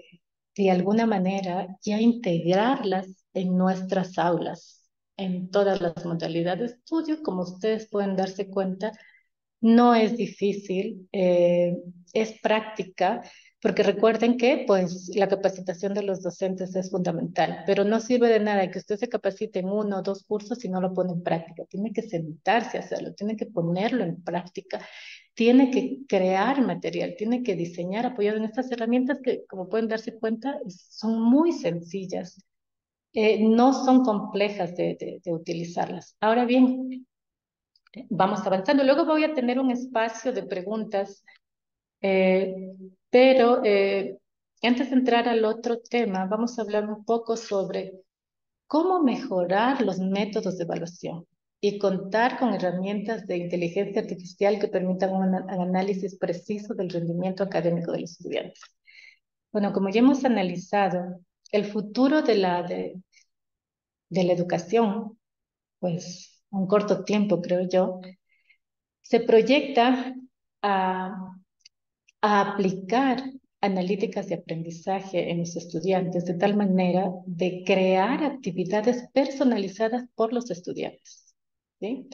de alguna manera, ya integrarlas en nuestras aulas, en todas las modalidades de estudio, como ustedes pueden darse cuenta, no es difícil, eh, es práctica, porque recuerden que pues la capacitación de los docentes es fundamental, pero no sirve de nada que usted se capacite en uno o dos cursos si no lo pone en práctica. Tiene que sentarse a hacerlo, tiene que ponerlo en práctica, tiene que crear material, tiene que diseñar apoyado en estas herramientas que, como pueden darse cuenta, son muy sencillas. Eh, no son complejas de utilizarlas. Ahora bien, vamos avanzando. Luego voy a tener un espacio de preguntas, eh, pero eh, antes de entrar al otro tema, vamos a hablar un poco sobre cómo mejorar los métodos de evaluación y contar con herramientas de inteligencia artificial que permitan un análisis preciso del rendimiento académico de los estudiantes. Bueno, como ya hemos analizado, el futuro de la, de, la educación, pues un corto tiempo, creo yo, se proyecta a, aplicar analíticas de aprendizaje en los estudiantes de tal manera de crear actividades personalizadas por los estudiantes. ¿sí?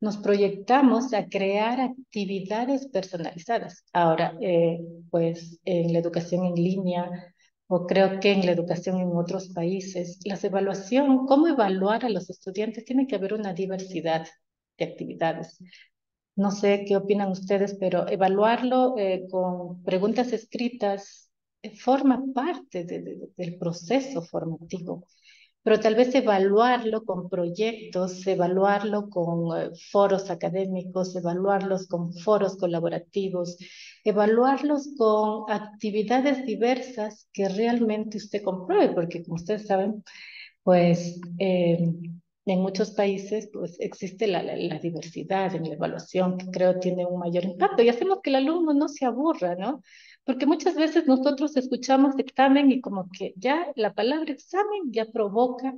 Nos proyectamos a crear actividades personalizadas. Ahora, eh, pues en la educación en línea o creo que en la educación en otros países, la evaluación, cómo evaluar a los estudiantes, tiene que haber una diversidad de actividades. No sé qué opinan ustedes, pero evaluarlo eh, con preguntas escritas eh, forma parte del proceso formativo pero tal vez evaluarlo con proyectos, evaluarlo con eh, foros académicos, evaluarlos con foros colaborativos, evaluarlos con actividades diversas que realmente usted compruebe, porque como ustedes saben, pues eh, en muchos países pues existe la, la, diversidad en la evaluación que creo tiene un mayor impacto y hacemos que el alumno no se aburra, ¿no? Porque muchas veces nosotros escuchamos examen y como que ya la palabra examen ya provoca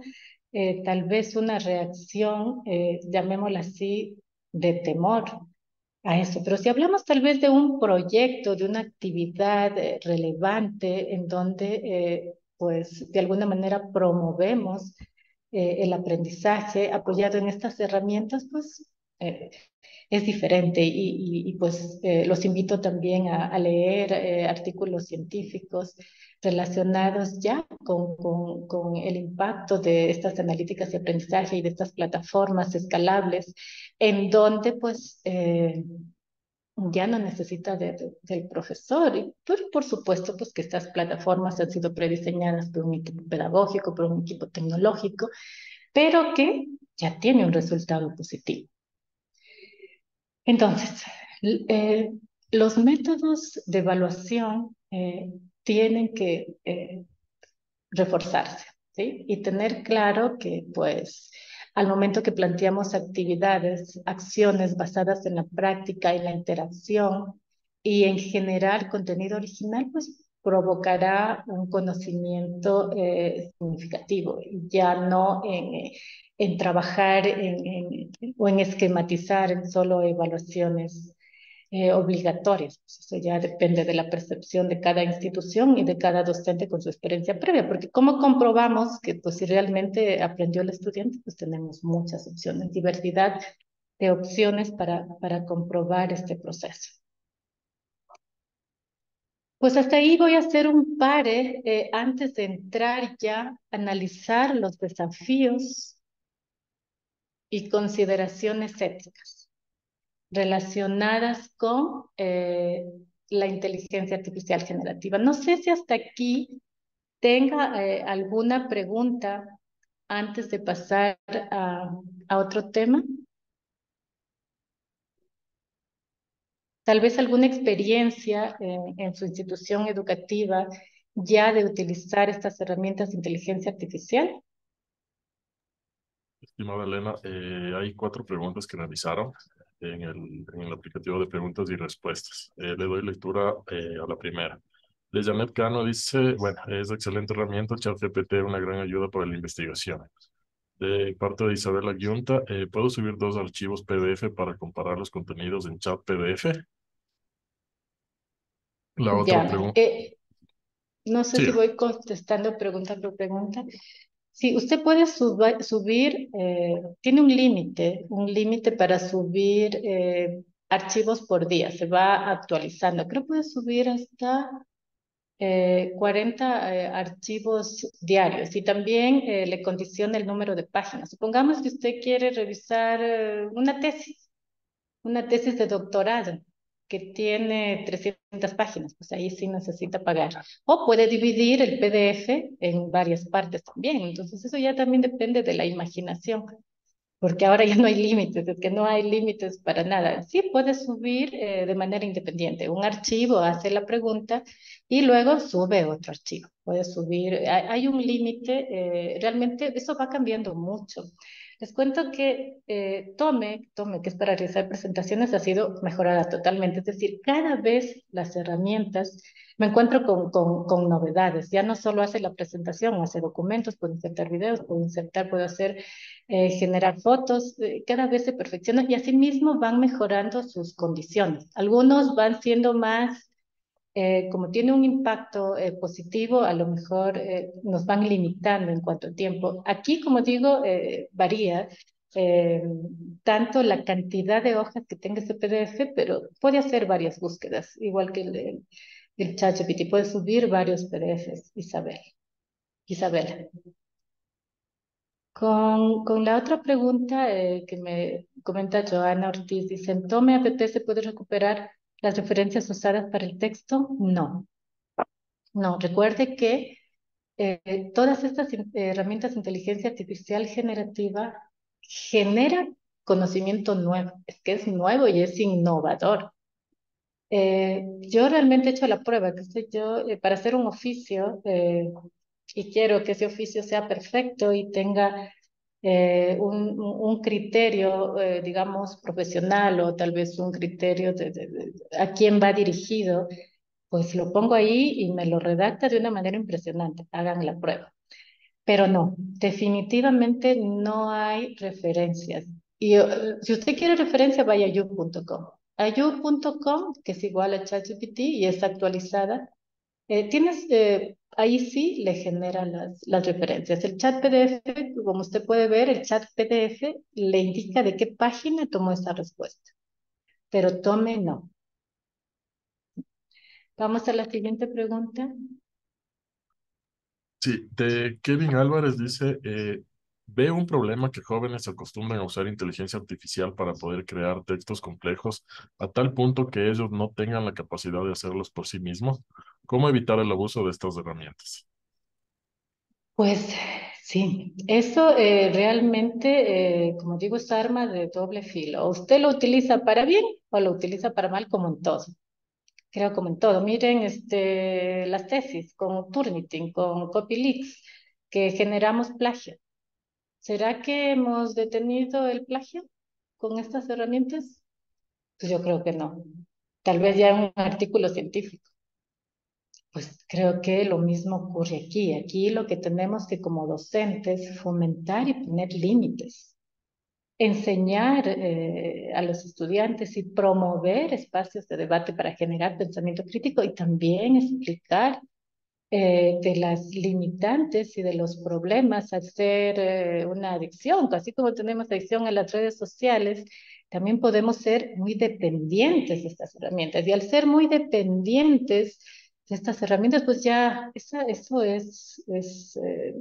eh, tal vez una reacción, eh, llamémosla así, de temor a eso. Pero si hablamos tal vez de un proyecto, de una actividad eh, relevante en donde, pues, de alguna manera promovemos el aprendizaje apoyado en estas herramientas, pues es diferente y, y, pues los invito también a, leer artículos científicos relacionados ya con, con, con, el impacto de estas analíticas de aprendizaje y de estas plataformas escalables, en donde pues ya no necesita del profesor. Y por, por supuesto, pues que estas plataformas han sido prediseñadas por un equipo pedagógico, por un equipo tecnológico, pero que ya tiene un resultado positivo. Entonces, eh, los métodos de evaluación eh, tienen que eh, reforzarse. Y tener claro que, pues, al momento que planteamos actividades, acciones basadas en la práctica y la interacción y en generar contenido original, pues provocará un conocimiento eh, significativo, ya no en, en trabajar en, o en esquematizar en solo evaluaciones eh, obligatorias. Pues eso ya depende de la percepción de cada institución y de cada docente con su experiencia previa, porque ¿cómo comprobamos que pues, si realmente aprendió el estudiante? Pues tenemos muchas opciones, diversidad de opciones para comprobar este proceso. Pues hasta ahí voy a hacer un pare eh, antes de entrar ya a analizar los desafíos y consideraciones éticas relacionadas con eh, la inteligencia artificial generativa. No sé si hasta aquí tenga eh, alguna pregunta antes de pasar a otro tema. Tal vez alguna experiencia en su institución educativa ya de utilizar estas herramientas de inteligencia artificial. Estimada Elena, eh, hay cuatro preguntas que realizaron en el, en el aplicativo de preguntas y respuestas. Eh, le doy lectura eh, a la primera. De Janet Cano dice, bueno, es excelente herramienta, ChatGPT una gran ayuda para la investigación. De parte de Isabela Guiunta, eh, ¿puedo subir dos archivos PDF para comparar los contenidos en chat PDF? La otra pregunta. no sé si voy contestando pregunta por pregunta. Sí, usted puede subir, eh, tiene un límite, un límite para subir eh, archivos por día, se va actualizando. Creo que puede subir hasta 40 eh, archivos diarios y también le condiciona el número de páginas. Supongamos que usted quiere revisar una tesis, una tesis de doctorado que tiene 300 páginas, pues ahí sí necesita pagar. O puede dividir el PDF en varias partes también. Entonces eso ya también depende de la imaginación, porque ahora ya no hay límites, es que no hay límites para nada. Sí puede subir eh, de manera independiente un archivo, hace la pregunta y luego sube otro archivo. Puede subir, hay, un límite, eh, realmente eso va cambiando mucho. Les cuento que eh, Tome, Tome, que es para realizar presentaciones, ha sido mejorada totalmente. Es decir, cada vez las herramientas me encuentro con, con, con novedades. Ya no solo hace la presentación, hace documentos, puede insertar videos, puede insertar, puede hacer, eh, generar fotos. Eh, cada vez se perfecciona y asimismo van mejorando sus condiciones. Algunos van siendo más eh, como tiene un impacto eh, positivo, a lo mejor eh, nos van limitando en cuanto a tiempo. Aquí, como digo, varía tanto la cantidad de hojas que tenga ese PDF, pero puede hacer varias búsquedas, igual que el, el ChatGPT, puede subir varios PDFs, Isabel. Isabel. Con, con la otra pregunta que me comenta Joana Ortiz, dice, ¿en Tome app se puede recuperar las referencias usadas para el texto, no. No, recuerde que eh, todas estas herramientas de inteligencia artificial generativa generan conocimiento nuevo. Es que es nuevo y es innovador. Eh, yo realmente he hecho la prueba, que estoy yo, eh, para hacer un oficio, y quiero que ese oficio sea perfecto y tenga eh, un, criterio, eh, digamos, profesional o tal vez un criterio de, a quién va dirigido, pues lo pongo ahí y me lo redacta de una manera impresionante. Hagan la prueba. Pero no, definitivamente no hay referencias. Y eh, si usted quiere referencia, vaya a you.com. Ayu.com, que es igual a ChatGPT y es actualizada, Eh, tienes, eh, ahí sí le genera las, las referencias. El chat PDF, como usted puede ver, el chat PDF le indica de qué página tomó esta respuesta, pero tome no. Vamos a la siguiente pregunta. Sí, de Kevin Álvarez dice, eh, ve un problema que jóvenes acostumbran a usar inteligencia artificial para poder crear textos complejos a tal punto que ellos no tengan la capacidad de hacerlos por sí mismos. ¿Cómo evitar el abuso de estas herramientas? Pues sí, eso eh, realmente, eh, como digo, es arma de doble filo. usted lo utiliza para bien o lo utiliza para mal, como en todo. Creo como en todo. Miren este, las tesis con Turnitin, con CopyLeaks, que generamos plagio. ¿Será que hemos detenido el plagio con estas herramientas? Pues yo creo que no. Tal vez ya en un artículo científico. Pues creo que lo mismo ocurre aquí. Aquí lo que tenemos que como docentes fomentar y poner límites. Enseñar eh, a los estudiantes y promover espacios de debate para generar pensamiento crítico y también explicar eh, de las limitantes y de los problemas al ser eh, una adicción. Así como tenemos adicción a las redes sociales, también podemos ser muy dependientes de estas herramientas. Y al ser muy dependientes, de estas herramientas, pues ya eso es, es eh,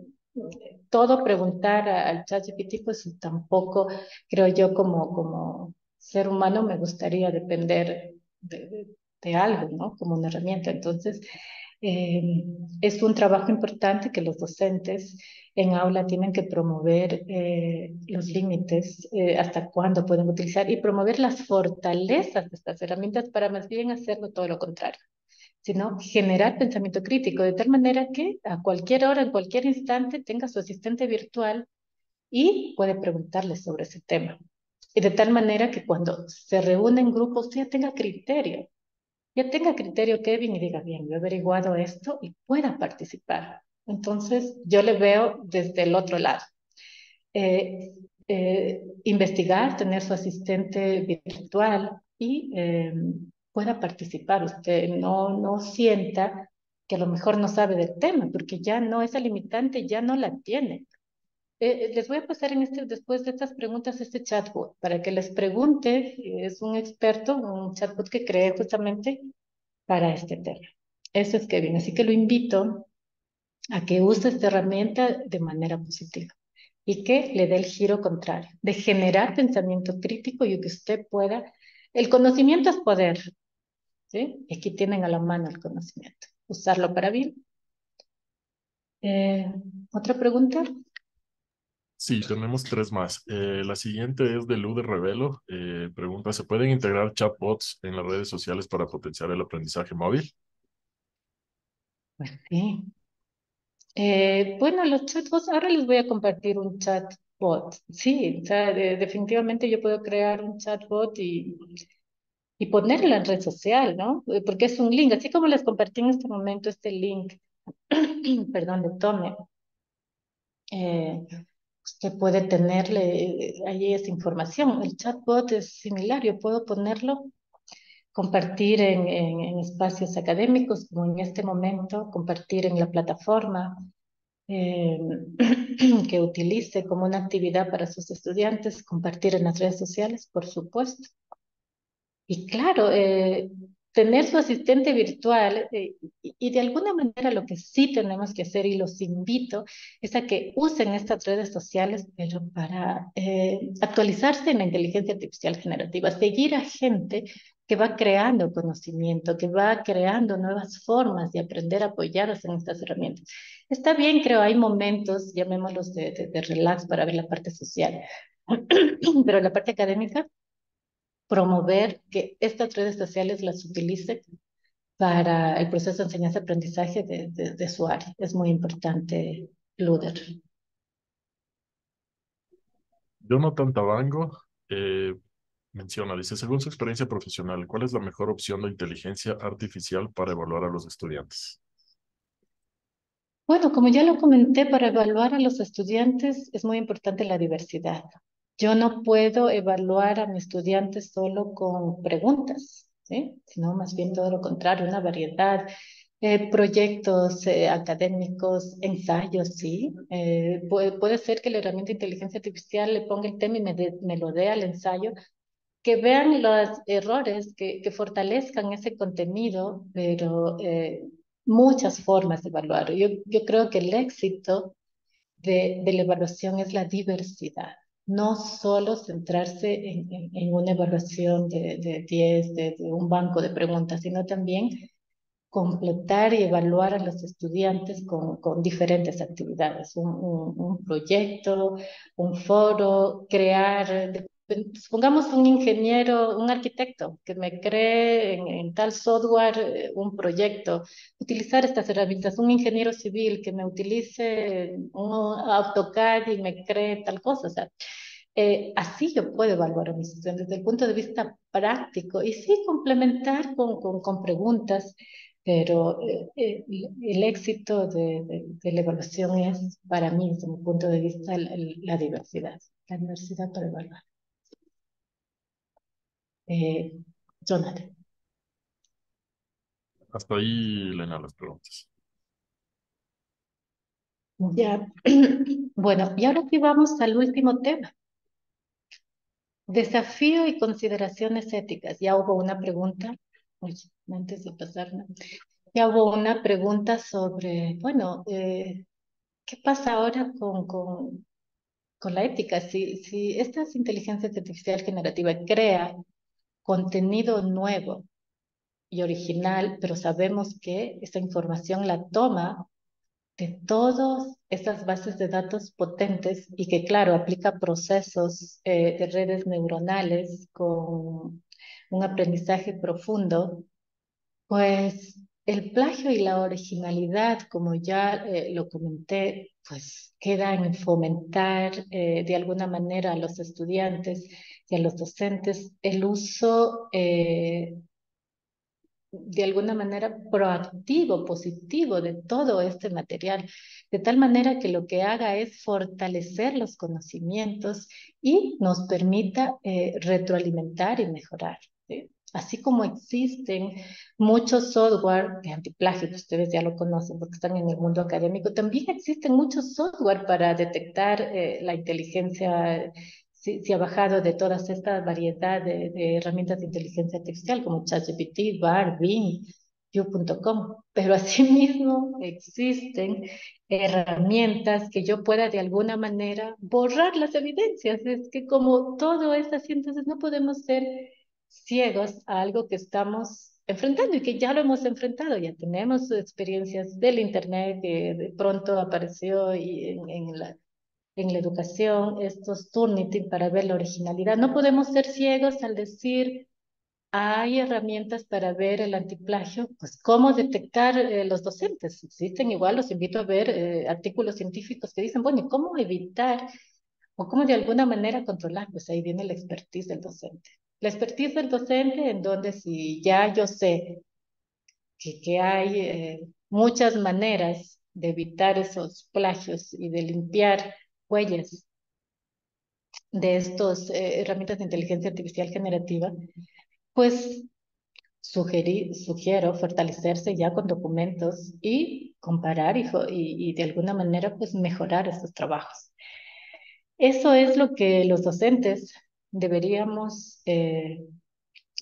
todo preguntar al ChatGPT, pues tampoco creo yo como, como ser humano me gustaría depender de, de, algo, ¿no? Como una herramienta. Entonces, eh, es un trabajo importante que los docentes en aula tienen que promover eh, los límites, hasta cuándo pueden utilizar y promover las fortalezas de estas herramientas para más bien hacerlo todo lo contrario sino generar pensamiento crítico, de tal manera que a cualquier hora, en cualquier instante, tenga su asistente virtual y puede preguntarle sobre ese tema. Y de tal manera que cuando se reúnen grupos, ya tenga criterio. Ya tenga criterio Kevin y diga, bien, yo he averiguado esto y pueda participar. Entonces, yo le veo desde el otro lado. Eh, eh, investigar, tener su asistente virtual y eh, pueda participar, usted no, no sienta que a lo mejor no sabe del tema, porque ya no, esa limitante ya no la tiene. Eh, les voy a pasar en este, después de estas preguntas este chatbot para que les pregunte, es un experto, un chatbot que cree justamente para este tema. Eso es Kevin, así que lo invito a que use esta herramienta de manera positiva y que le dé el giro contrario, de generar pensamiento crítico y que usted pueda... El conocimiento es poder, ¿sí? Aquí tienen a la mano el conocimiento. Usarlo para bien. Eh, ¿Otra pregunta? Sí, tenemos tres más. Eh, la siguiente es de Lude Revelo. Eh, pregunta, ¿se pueden integrar chatbots en las redes sociales para potenciar el aprendizaje móvil? Pues sí. bueno, los chatbots, ahora les voy a compartir un chatbot. Sí, o sea, definitivamente yo puedo crear un chatbot y y ponerlo en red social, ¿no? Eh, porque es un link, así como les compartí en este momento este link, perdón, de Tome. Eh, usted puede tenerle eh, ahí esa información. El chatbot es similar, yo puedo ponerlo, compartir en, en, espacios académicos, como en este momento, compartir en la plataforma, que utilice como una actividad para sus estudiantes, compartir en las redes sociales, por supuesto. Y claro, eh, tener su asistente virtual eh, y, de alguna manera lo que sí tenemos que hacer y los invito es a que usen estas redes sociales pero para eh, actualizarse en la inteligencia artificial generativa, seguir a gente que va creando conocimiento, que va creando nuevas formas de aprender a apoyarse en estas herramientas. Está bien, creo, hay momentos, llamémoslos de, de relax para ver la parte social, pero la parte académica promover que estas redes sociales las utilice para el proceso de enseñanza-aprendizaje de, de, su área. Es muy importante, Luder. Jonathan Tabango eh, menciona, dice, según su experiencia profesional, ¿cuál es la mejor opción de inteligencia artificial para evaluar a los estudiantes? Bueno, como ya lo comenté, para evaluar a los estudiantes es muy importante la diversidad. Yo no puedo evaluar a mi estudiante solo con preguntas, ¿sí? sino más bien todo lo contrario, una variedad Eh, proyectos eh, académicos, ensayos, sí. Eh, puede, puede, ser que la herramienta de inteligencia artificial le ponga el tema y me, me lo dé al ensayo, que vean los errores, que, que fortalezcan ese contenido, pero muchas formas de evaluar. Yo, yo creo que el éxito de, de la evaluación es la diversidad no solo centrarse en, una evaluación de, de 10, de, un banco de preguntas, sino también completar y evaluar a los estudiantes con, diferentes actividades, un, proyecto, un foro, crear, supongamos un ingeniero, un arquitecto que me cree en, en, tal software eh, un proyecto, utilizar estas herramientas, un ingeniero civil que me utilice un AutoCAD y me cree tal cosa, o sea, eh, así yo puedo evaluar a mis estudiantes desde el punto de vista práctico y sí complementar con, con, con preguntas pero eh, eh, el éxito de, de, de, la evaluación es, para mí, desde mi punto de vista, la, la diversidad, la diversidad para evaluar. Eh, Jonathan. Hasta ahí, Elena, las preguntas. Ya, bueno, y ahora sí vamos al último tema. Desafío y consideraciones éticas. Ya hubo una pregunta Oye, antes de pasar, ya hubo una pregunta sobre, bueno, eh, ¿qué pasa ahora con, con, con la ética? Si, si esta inteligencia artificial generativa crea contenido nuevo y original, pero sabemos que esta información la toma de todas estas bases de datos potentes y que, claro, aplica procesos eh, de redes neuronales con un aprendizaje profundo, pues el plagio y la originalidad, como ya eh, lo comenté, pues queda en fomentar eh, de alguna manera a los estudiantes y a los docentes el uso eh, de alguna manera proactivo, positivo de todo este material, de tal manera que lo que haga es fortalecer los conocimientos y nos permita eh, retroalimentar y mejorar. ¿sí? Así como existen muchos software antiplagio, ustedes ya lo conocen porque están en el mundo académico, también existen muchos software para detectar eh, la inteligencia se, ha bajado de todas estas variedad de, de, herramientas de inteligencia artificial como ChatGPT, BAR, Bing, You.com, pero asimismo existen herramientas que yo pueda de alguna manera borrar las evidencias. Es que como todo es así, entonces no podemos ser ciegos a algo que estamos enfrentando y que ya lo hemos enfrentado, ya tenemos experiencias del Internet que de pronto apareció y en, en la en la educación, estos Turnitin para ver la originalidad. No podemos ser ciegos al decir, hay herramientas para ver el antiplagio, pues cómo detectar eh, los docentes. Existen igual, los invito a ver eh, artículos científicos que dicen, bueno, ¿y cómo evitar o cómo de alguna manera controlar? Pues ahí viene la expertise del docente. La expertise del docente en donde si ya yo sé que, que hay eh, muchas maneras de evitar esos plagios y de limpiar huellas de estas eh, herramientas de inteligencia artificial generativa, pues sugerí, sugiero fortalecerse ya con documentos y comparar y, de alguna manera pues mejorar estos trabajos. Eso es lo que los docentes deberíamos eh,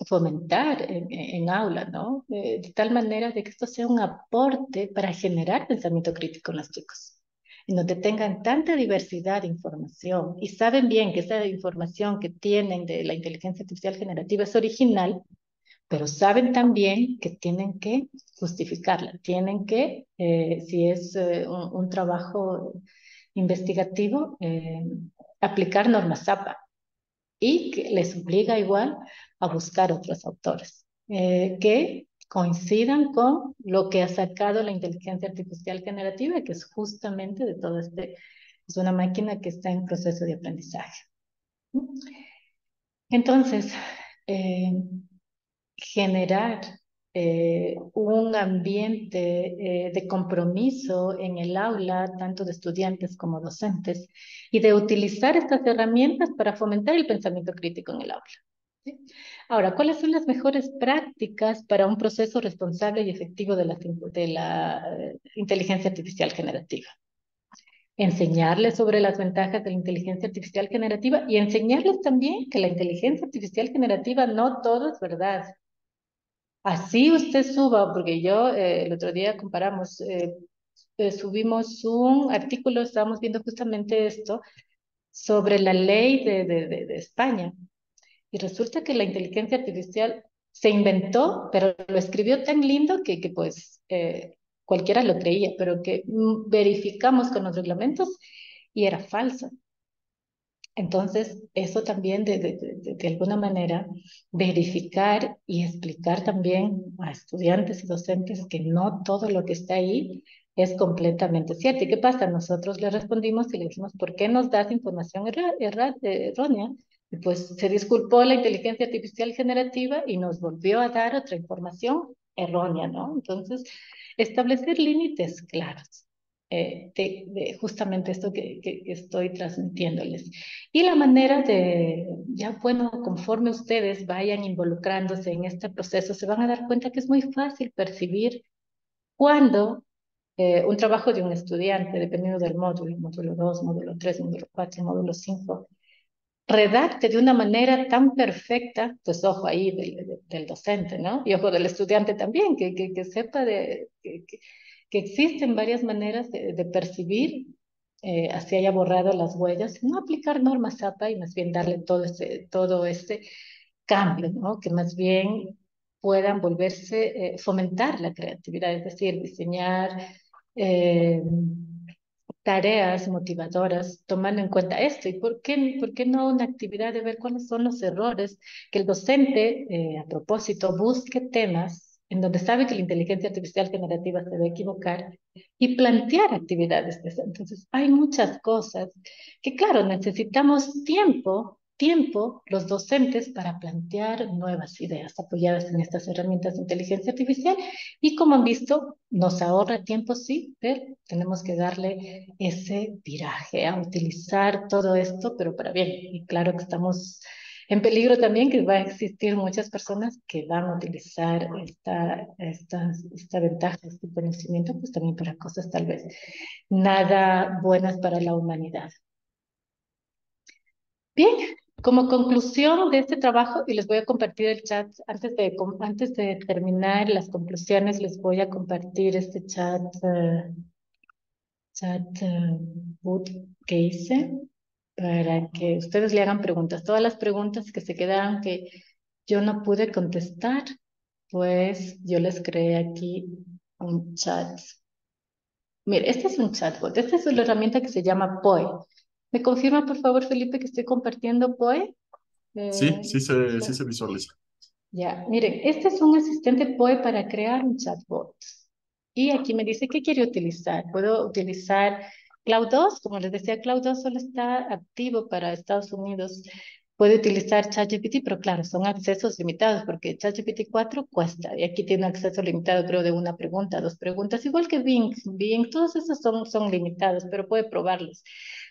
fomentar en, en, aula, ¿no? Eh, de tal manera de que esto sea un aporte para generar pensamiento crítico en los chicos en donde tengan tanta diversidad de información y saben bien que esa información que tienen de la inteligencia artificial generativa es original, pero saben también que tienen que justificarla, tienen que, eh, si es eh, un, trabajo investigativo, eh, aplicar normas APA y que les obliga igual a buscar otros autores que coincidan con lo que ha sacado la inteligencia artificial generativa, que es justamente de todo este, es una máquina que está en proceso de aprendizaje. Entonces, eh, generar eh, un ambiente eh, de compromiso en el aula, tanto de estudiantes como docentes, y de utilizar estas herramientas para fomentar el pensamiento crítico en el aula. Ahora, ¿cuáles son las mejores prácticas para un proceso responsable y efectivo de la, de la eh, inteligencia artificial generativa? Enseñarles sobre las ventajas de la inteligencia artificial generativa y enseñarles también que la inteligencia artificial generativa no todo es verdad. Así usted suba, porque yo eh, el otro día comparamos, eh, subimos un artículo, estábamos viendo justamente esto, sobre la ley de, de, de España y resulta que la inteligencia artificial se inventó, pero lo escribió tan lindo que, pues eh, cualquiera lo creía, pero que mm, verificamos con los reglamentos y era falsa. Entonces, eso también de, de, de, alguna manera verificar y explicar también a estudiantes y docentes que no todo lo que está ahí es completamente cierto. ¿Y qué pasa? Nosotros le respondimos y le dijimos, ¿por qué nos das información errónea? Pues se disculpó la inteligencia artificial generativa y nos volvió a dar otra información errónea, ¿no? Entonces, establecer límites claros. Eh, de, justamente esto que, estoy transmitiéndoles. Y la manera de, ya bueno, conforme ustedes vayan involucrándose en este proceso, se van a dar cuenta que es muy fácil percibir cuando eh, un trabajo de un estudiante, dependiendo del módulo, módulo 2, módulo 3, módulo 4, módulo 5, redacte de una manera tan perfecta, pues ojo ahí del, docente, ¿no? Y ojo del estudiante también, que, que, sepa de, que, que, existen varias maneras de, percibir, eh, así haya borrado las huellas, no aplicar normas APA y más bien darle todo ese, todo ese cambio, ¿no? Que más bien puedan volverse, eh, fomentar la creatividad, es decir, diseñar... Eh, tareas motivadoras tomando en cuenta esto. ¿Y por qué, por qué no una actividad de ver cuáles son los errores? Que el docente, eh, a propósito, busque temas en donde sabe que la inteligencia artificial generativa se va a equivocar y plantear actividades de eso. Entonces, hay muchas cosas que, claro, necesitamos tiempo tiempo los docentes para plantear nuevas ideas apoyadas en estas herramientas de inteligencia artificial y como han visto, nos ahorra tiempo, sí, pero tenemos que darle ese viraje a utilizar todo esto, pero para bien. Y claro que estamos en peligro también que va a existir muchas personas que van a utilizar esta, esta, esta ventaja, este conocimiento, pues también para cosas tal vez nada buenas para la humanidad. Bien, como conclusión de este trabajo, y les voy a compartir el chat, antes de, antes de terminar las conclusiones, les voy a compartir este chat, uh, chat uh, que hice para que ustedes le hagan preguntas. Todas las preguntas que se quedaron que yo no pude contestar, pues yo les creé aquí un chat. Mire, este es un chatbot. Esta es la herramienta que se llama POE. ¿Me confirma, por favor, Felipe, que estoy compartiendo POE? sí, eh, sí se, sí se visualiza. Ya, miren, este es un asistente POE para crear un chatbot. Y aquí me dice qué quiere utilizar. Puedo utilizar Cloud 2, como les decía, Cloud 2 solo está activo para Estados Unidos puede utilizar ChatGPT, pero claro, son accesos limitados porque ChatGPT 4 cuesta y aquí tiene acceso limitado creo de una pregunta, dos preguntas, igual que Bing, Bing, todos esos son, son limitados, pero puede probarlos.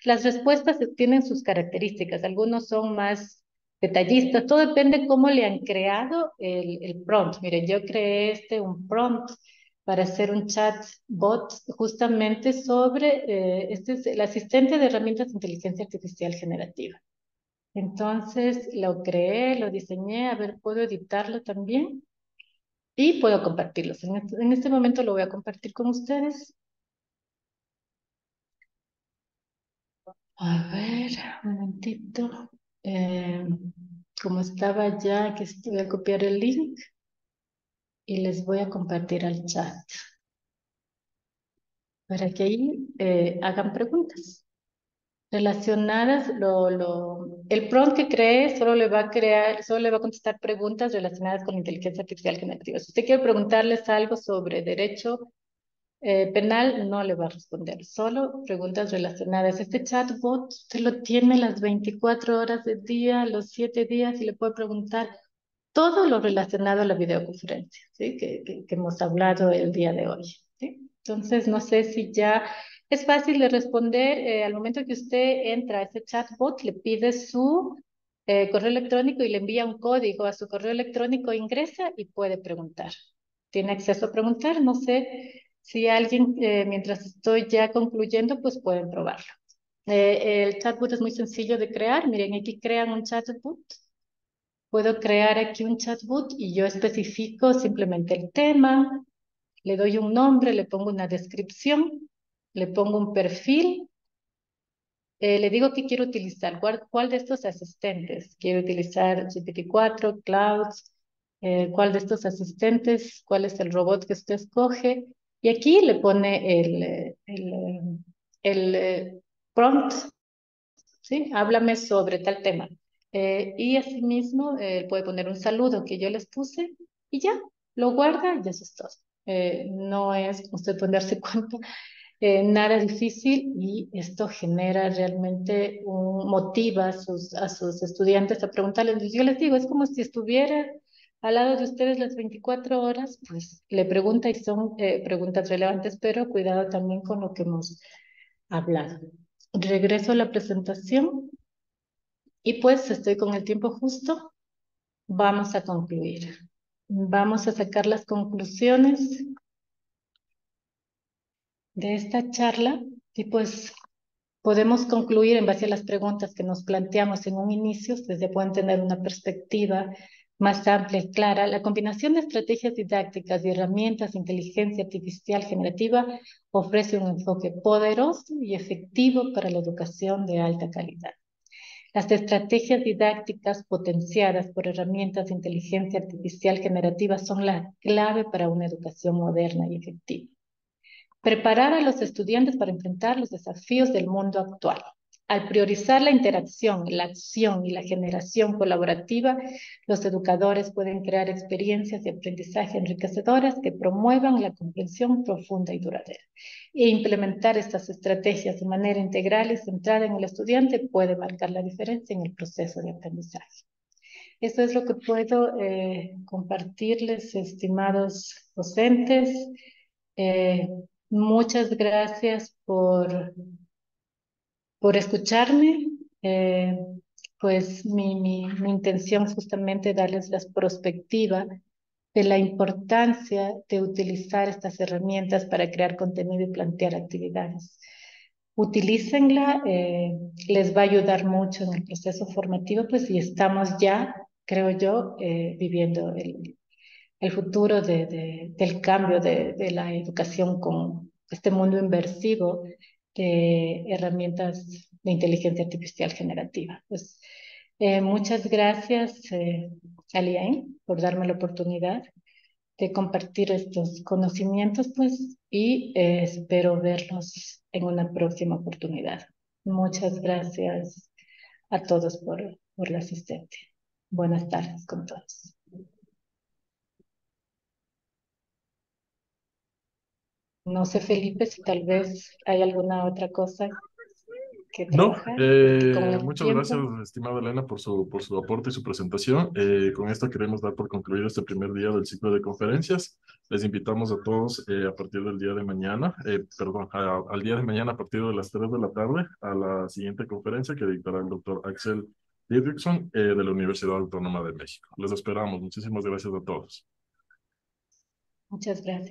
Las respuestas tienen sus características, algunos son más detallistas, todo depende cómo le han creado el, el prompt. Miren, yo creé este un prompt para hacer un chatbot justamente sobre, eh, este es el asistente de herramientas de inteligencia artificial generativa. Entonces lo creé, lo diseñé, a ver, puedo editarlo también y puedo compartirlos. En este, en este momento lo voy a compartir con ustedes. A ver, un momentito. Eh, como estaba ya, que voy a copiar el link y les voy a compartir al chat para que ahí eh, hagan preguntas relacionadas, lo, lo, el prompt que cree solo le va a crear, solo le va a contestar preguntas relacionadas con inteligencia artificial generativa. Si usted quiere preguntarles algo sobre derecho eh, penal, no le va a responder, solo preguntas relacionadas. Este chatbot usted lo tiene las 24 horas del día, los 7 días y le puede preguntar todo lo relacionado a la videoconferencia, ¿sí? que, que, que hemos hablado el día de hoy. ¿sí? Entonces, no sé si ya es fácil de responder. Eh, al momento que usted entra a ese chatbot, le pide su eh, correo electrónico y le envía un código a su correo electrónico, ingresa y puede preguntar. Tiene acceso a preguntar, no sé si alguien, eh, mientras estoy ya concluyendo, pues pueden probarlo. Eh, el chatbot es muy sencillo de crear. Miren, aquí crean un chatbot. Puedo crear aquí un chatbot y yo especifico simplemente el tema, le doy un nombre, le pongo una descripción, le pongo un perfil, eh, le digo que quiero utilizar, cuál, de estos asistentes, quiero utilizar GPT-4, Clouds, eh, cuál de estos asistentes, cuál es el robot que usted escoge, y aquí le pone el, el, el eh, prompt, ¿sí? Háblame sobre tal tema. Eh, y asimismo eh, puede poner un saludo que yo les puse y ya, lo guarda y eso es todo. Eh, no es, usted ponerse cuenta, nada difícil y esto genera realmente un, motiva a sus, a sus estudiantes a preguntarles. Yo les digo, es como si estuviera al lado de ustedes las 24 horas, pues le pregunta y son eh, preguntas relevantes, pero cuidado también con lo que hemos hablado. Regreso a la presentación y pues estoy con el tiempo justo. Vamos a concluir. Vamos a sacar las conclusiones de esta charla y pues podemos concluir en base a las preguntas que nos planteamos en un inicio, ustedes pueden tener una perspectiva más amplia y clara. La combinación de estrategias didácticas y herramientas de inteligencia artificial generativa ofrece un enfoque poderoso y efectivo para la educación de alta calidad. Las estrategias didácticas potenciadas por herramientas de inteligencia artificial generativa son la clave para una educación moderna y efectiva. Preparar a los estudiantes para enfrentar los desafíos del mundo actual. Al priorizar la interacción, la acción y la generación colaborativa, los educadores pueden crear experiencias de aprendizaje enriquecedoras que promuevan la comprensión profunda y duradera. E implementar estas estrategias de manera integral y centrada en el estudiante puede marcar la diferencia en el proceso de aprendizaje. Eso es lo que puedo eh, compartirles, estimados docentes. Eh, Muchas gracias por, por escucharme. Eh, pues mi, mi, mi, intención es justamente darles la perspectiva de la importancia de utilizar estas herramientas para crear contenido y plantear actividades. Utilícenla, eh, les va a ayudar mucho en el proceso formativo, pues y estamos ya, creo yo, eh, viviendo el, el futuro de, del cambio de, de, la educación con este mundo inversivo de herramientas de inteligencia artificial generativa. Pues, eh, muchas gracias, eh, Aliain, por darme la oportunidad de compartir estos conocimientos, pues, y eh, espero verlos en una próxima oportunidad. Muchas gracias a todos por, por la asistencia. Buenas tardes con todos. No sé, Felipe, si tal vez hay alguna otra cosa que No, eh, muchas gracias, estimada Elena, por su, por su aporte y su presentación. Eh, con esto queremos dar por concluido este primer día del ciclo de conferencias. Les invitamos a todos eh, a partir del día de mañana, perdón, al día de mañana a partir de las 3 de la tarde a la siguiente conferencia que dictará el doctor Axel Didrikson de la Universidad Autónoma de México. Les esperamos. Muchísimas gracias a todos. Muchas gracias.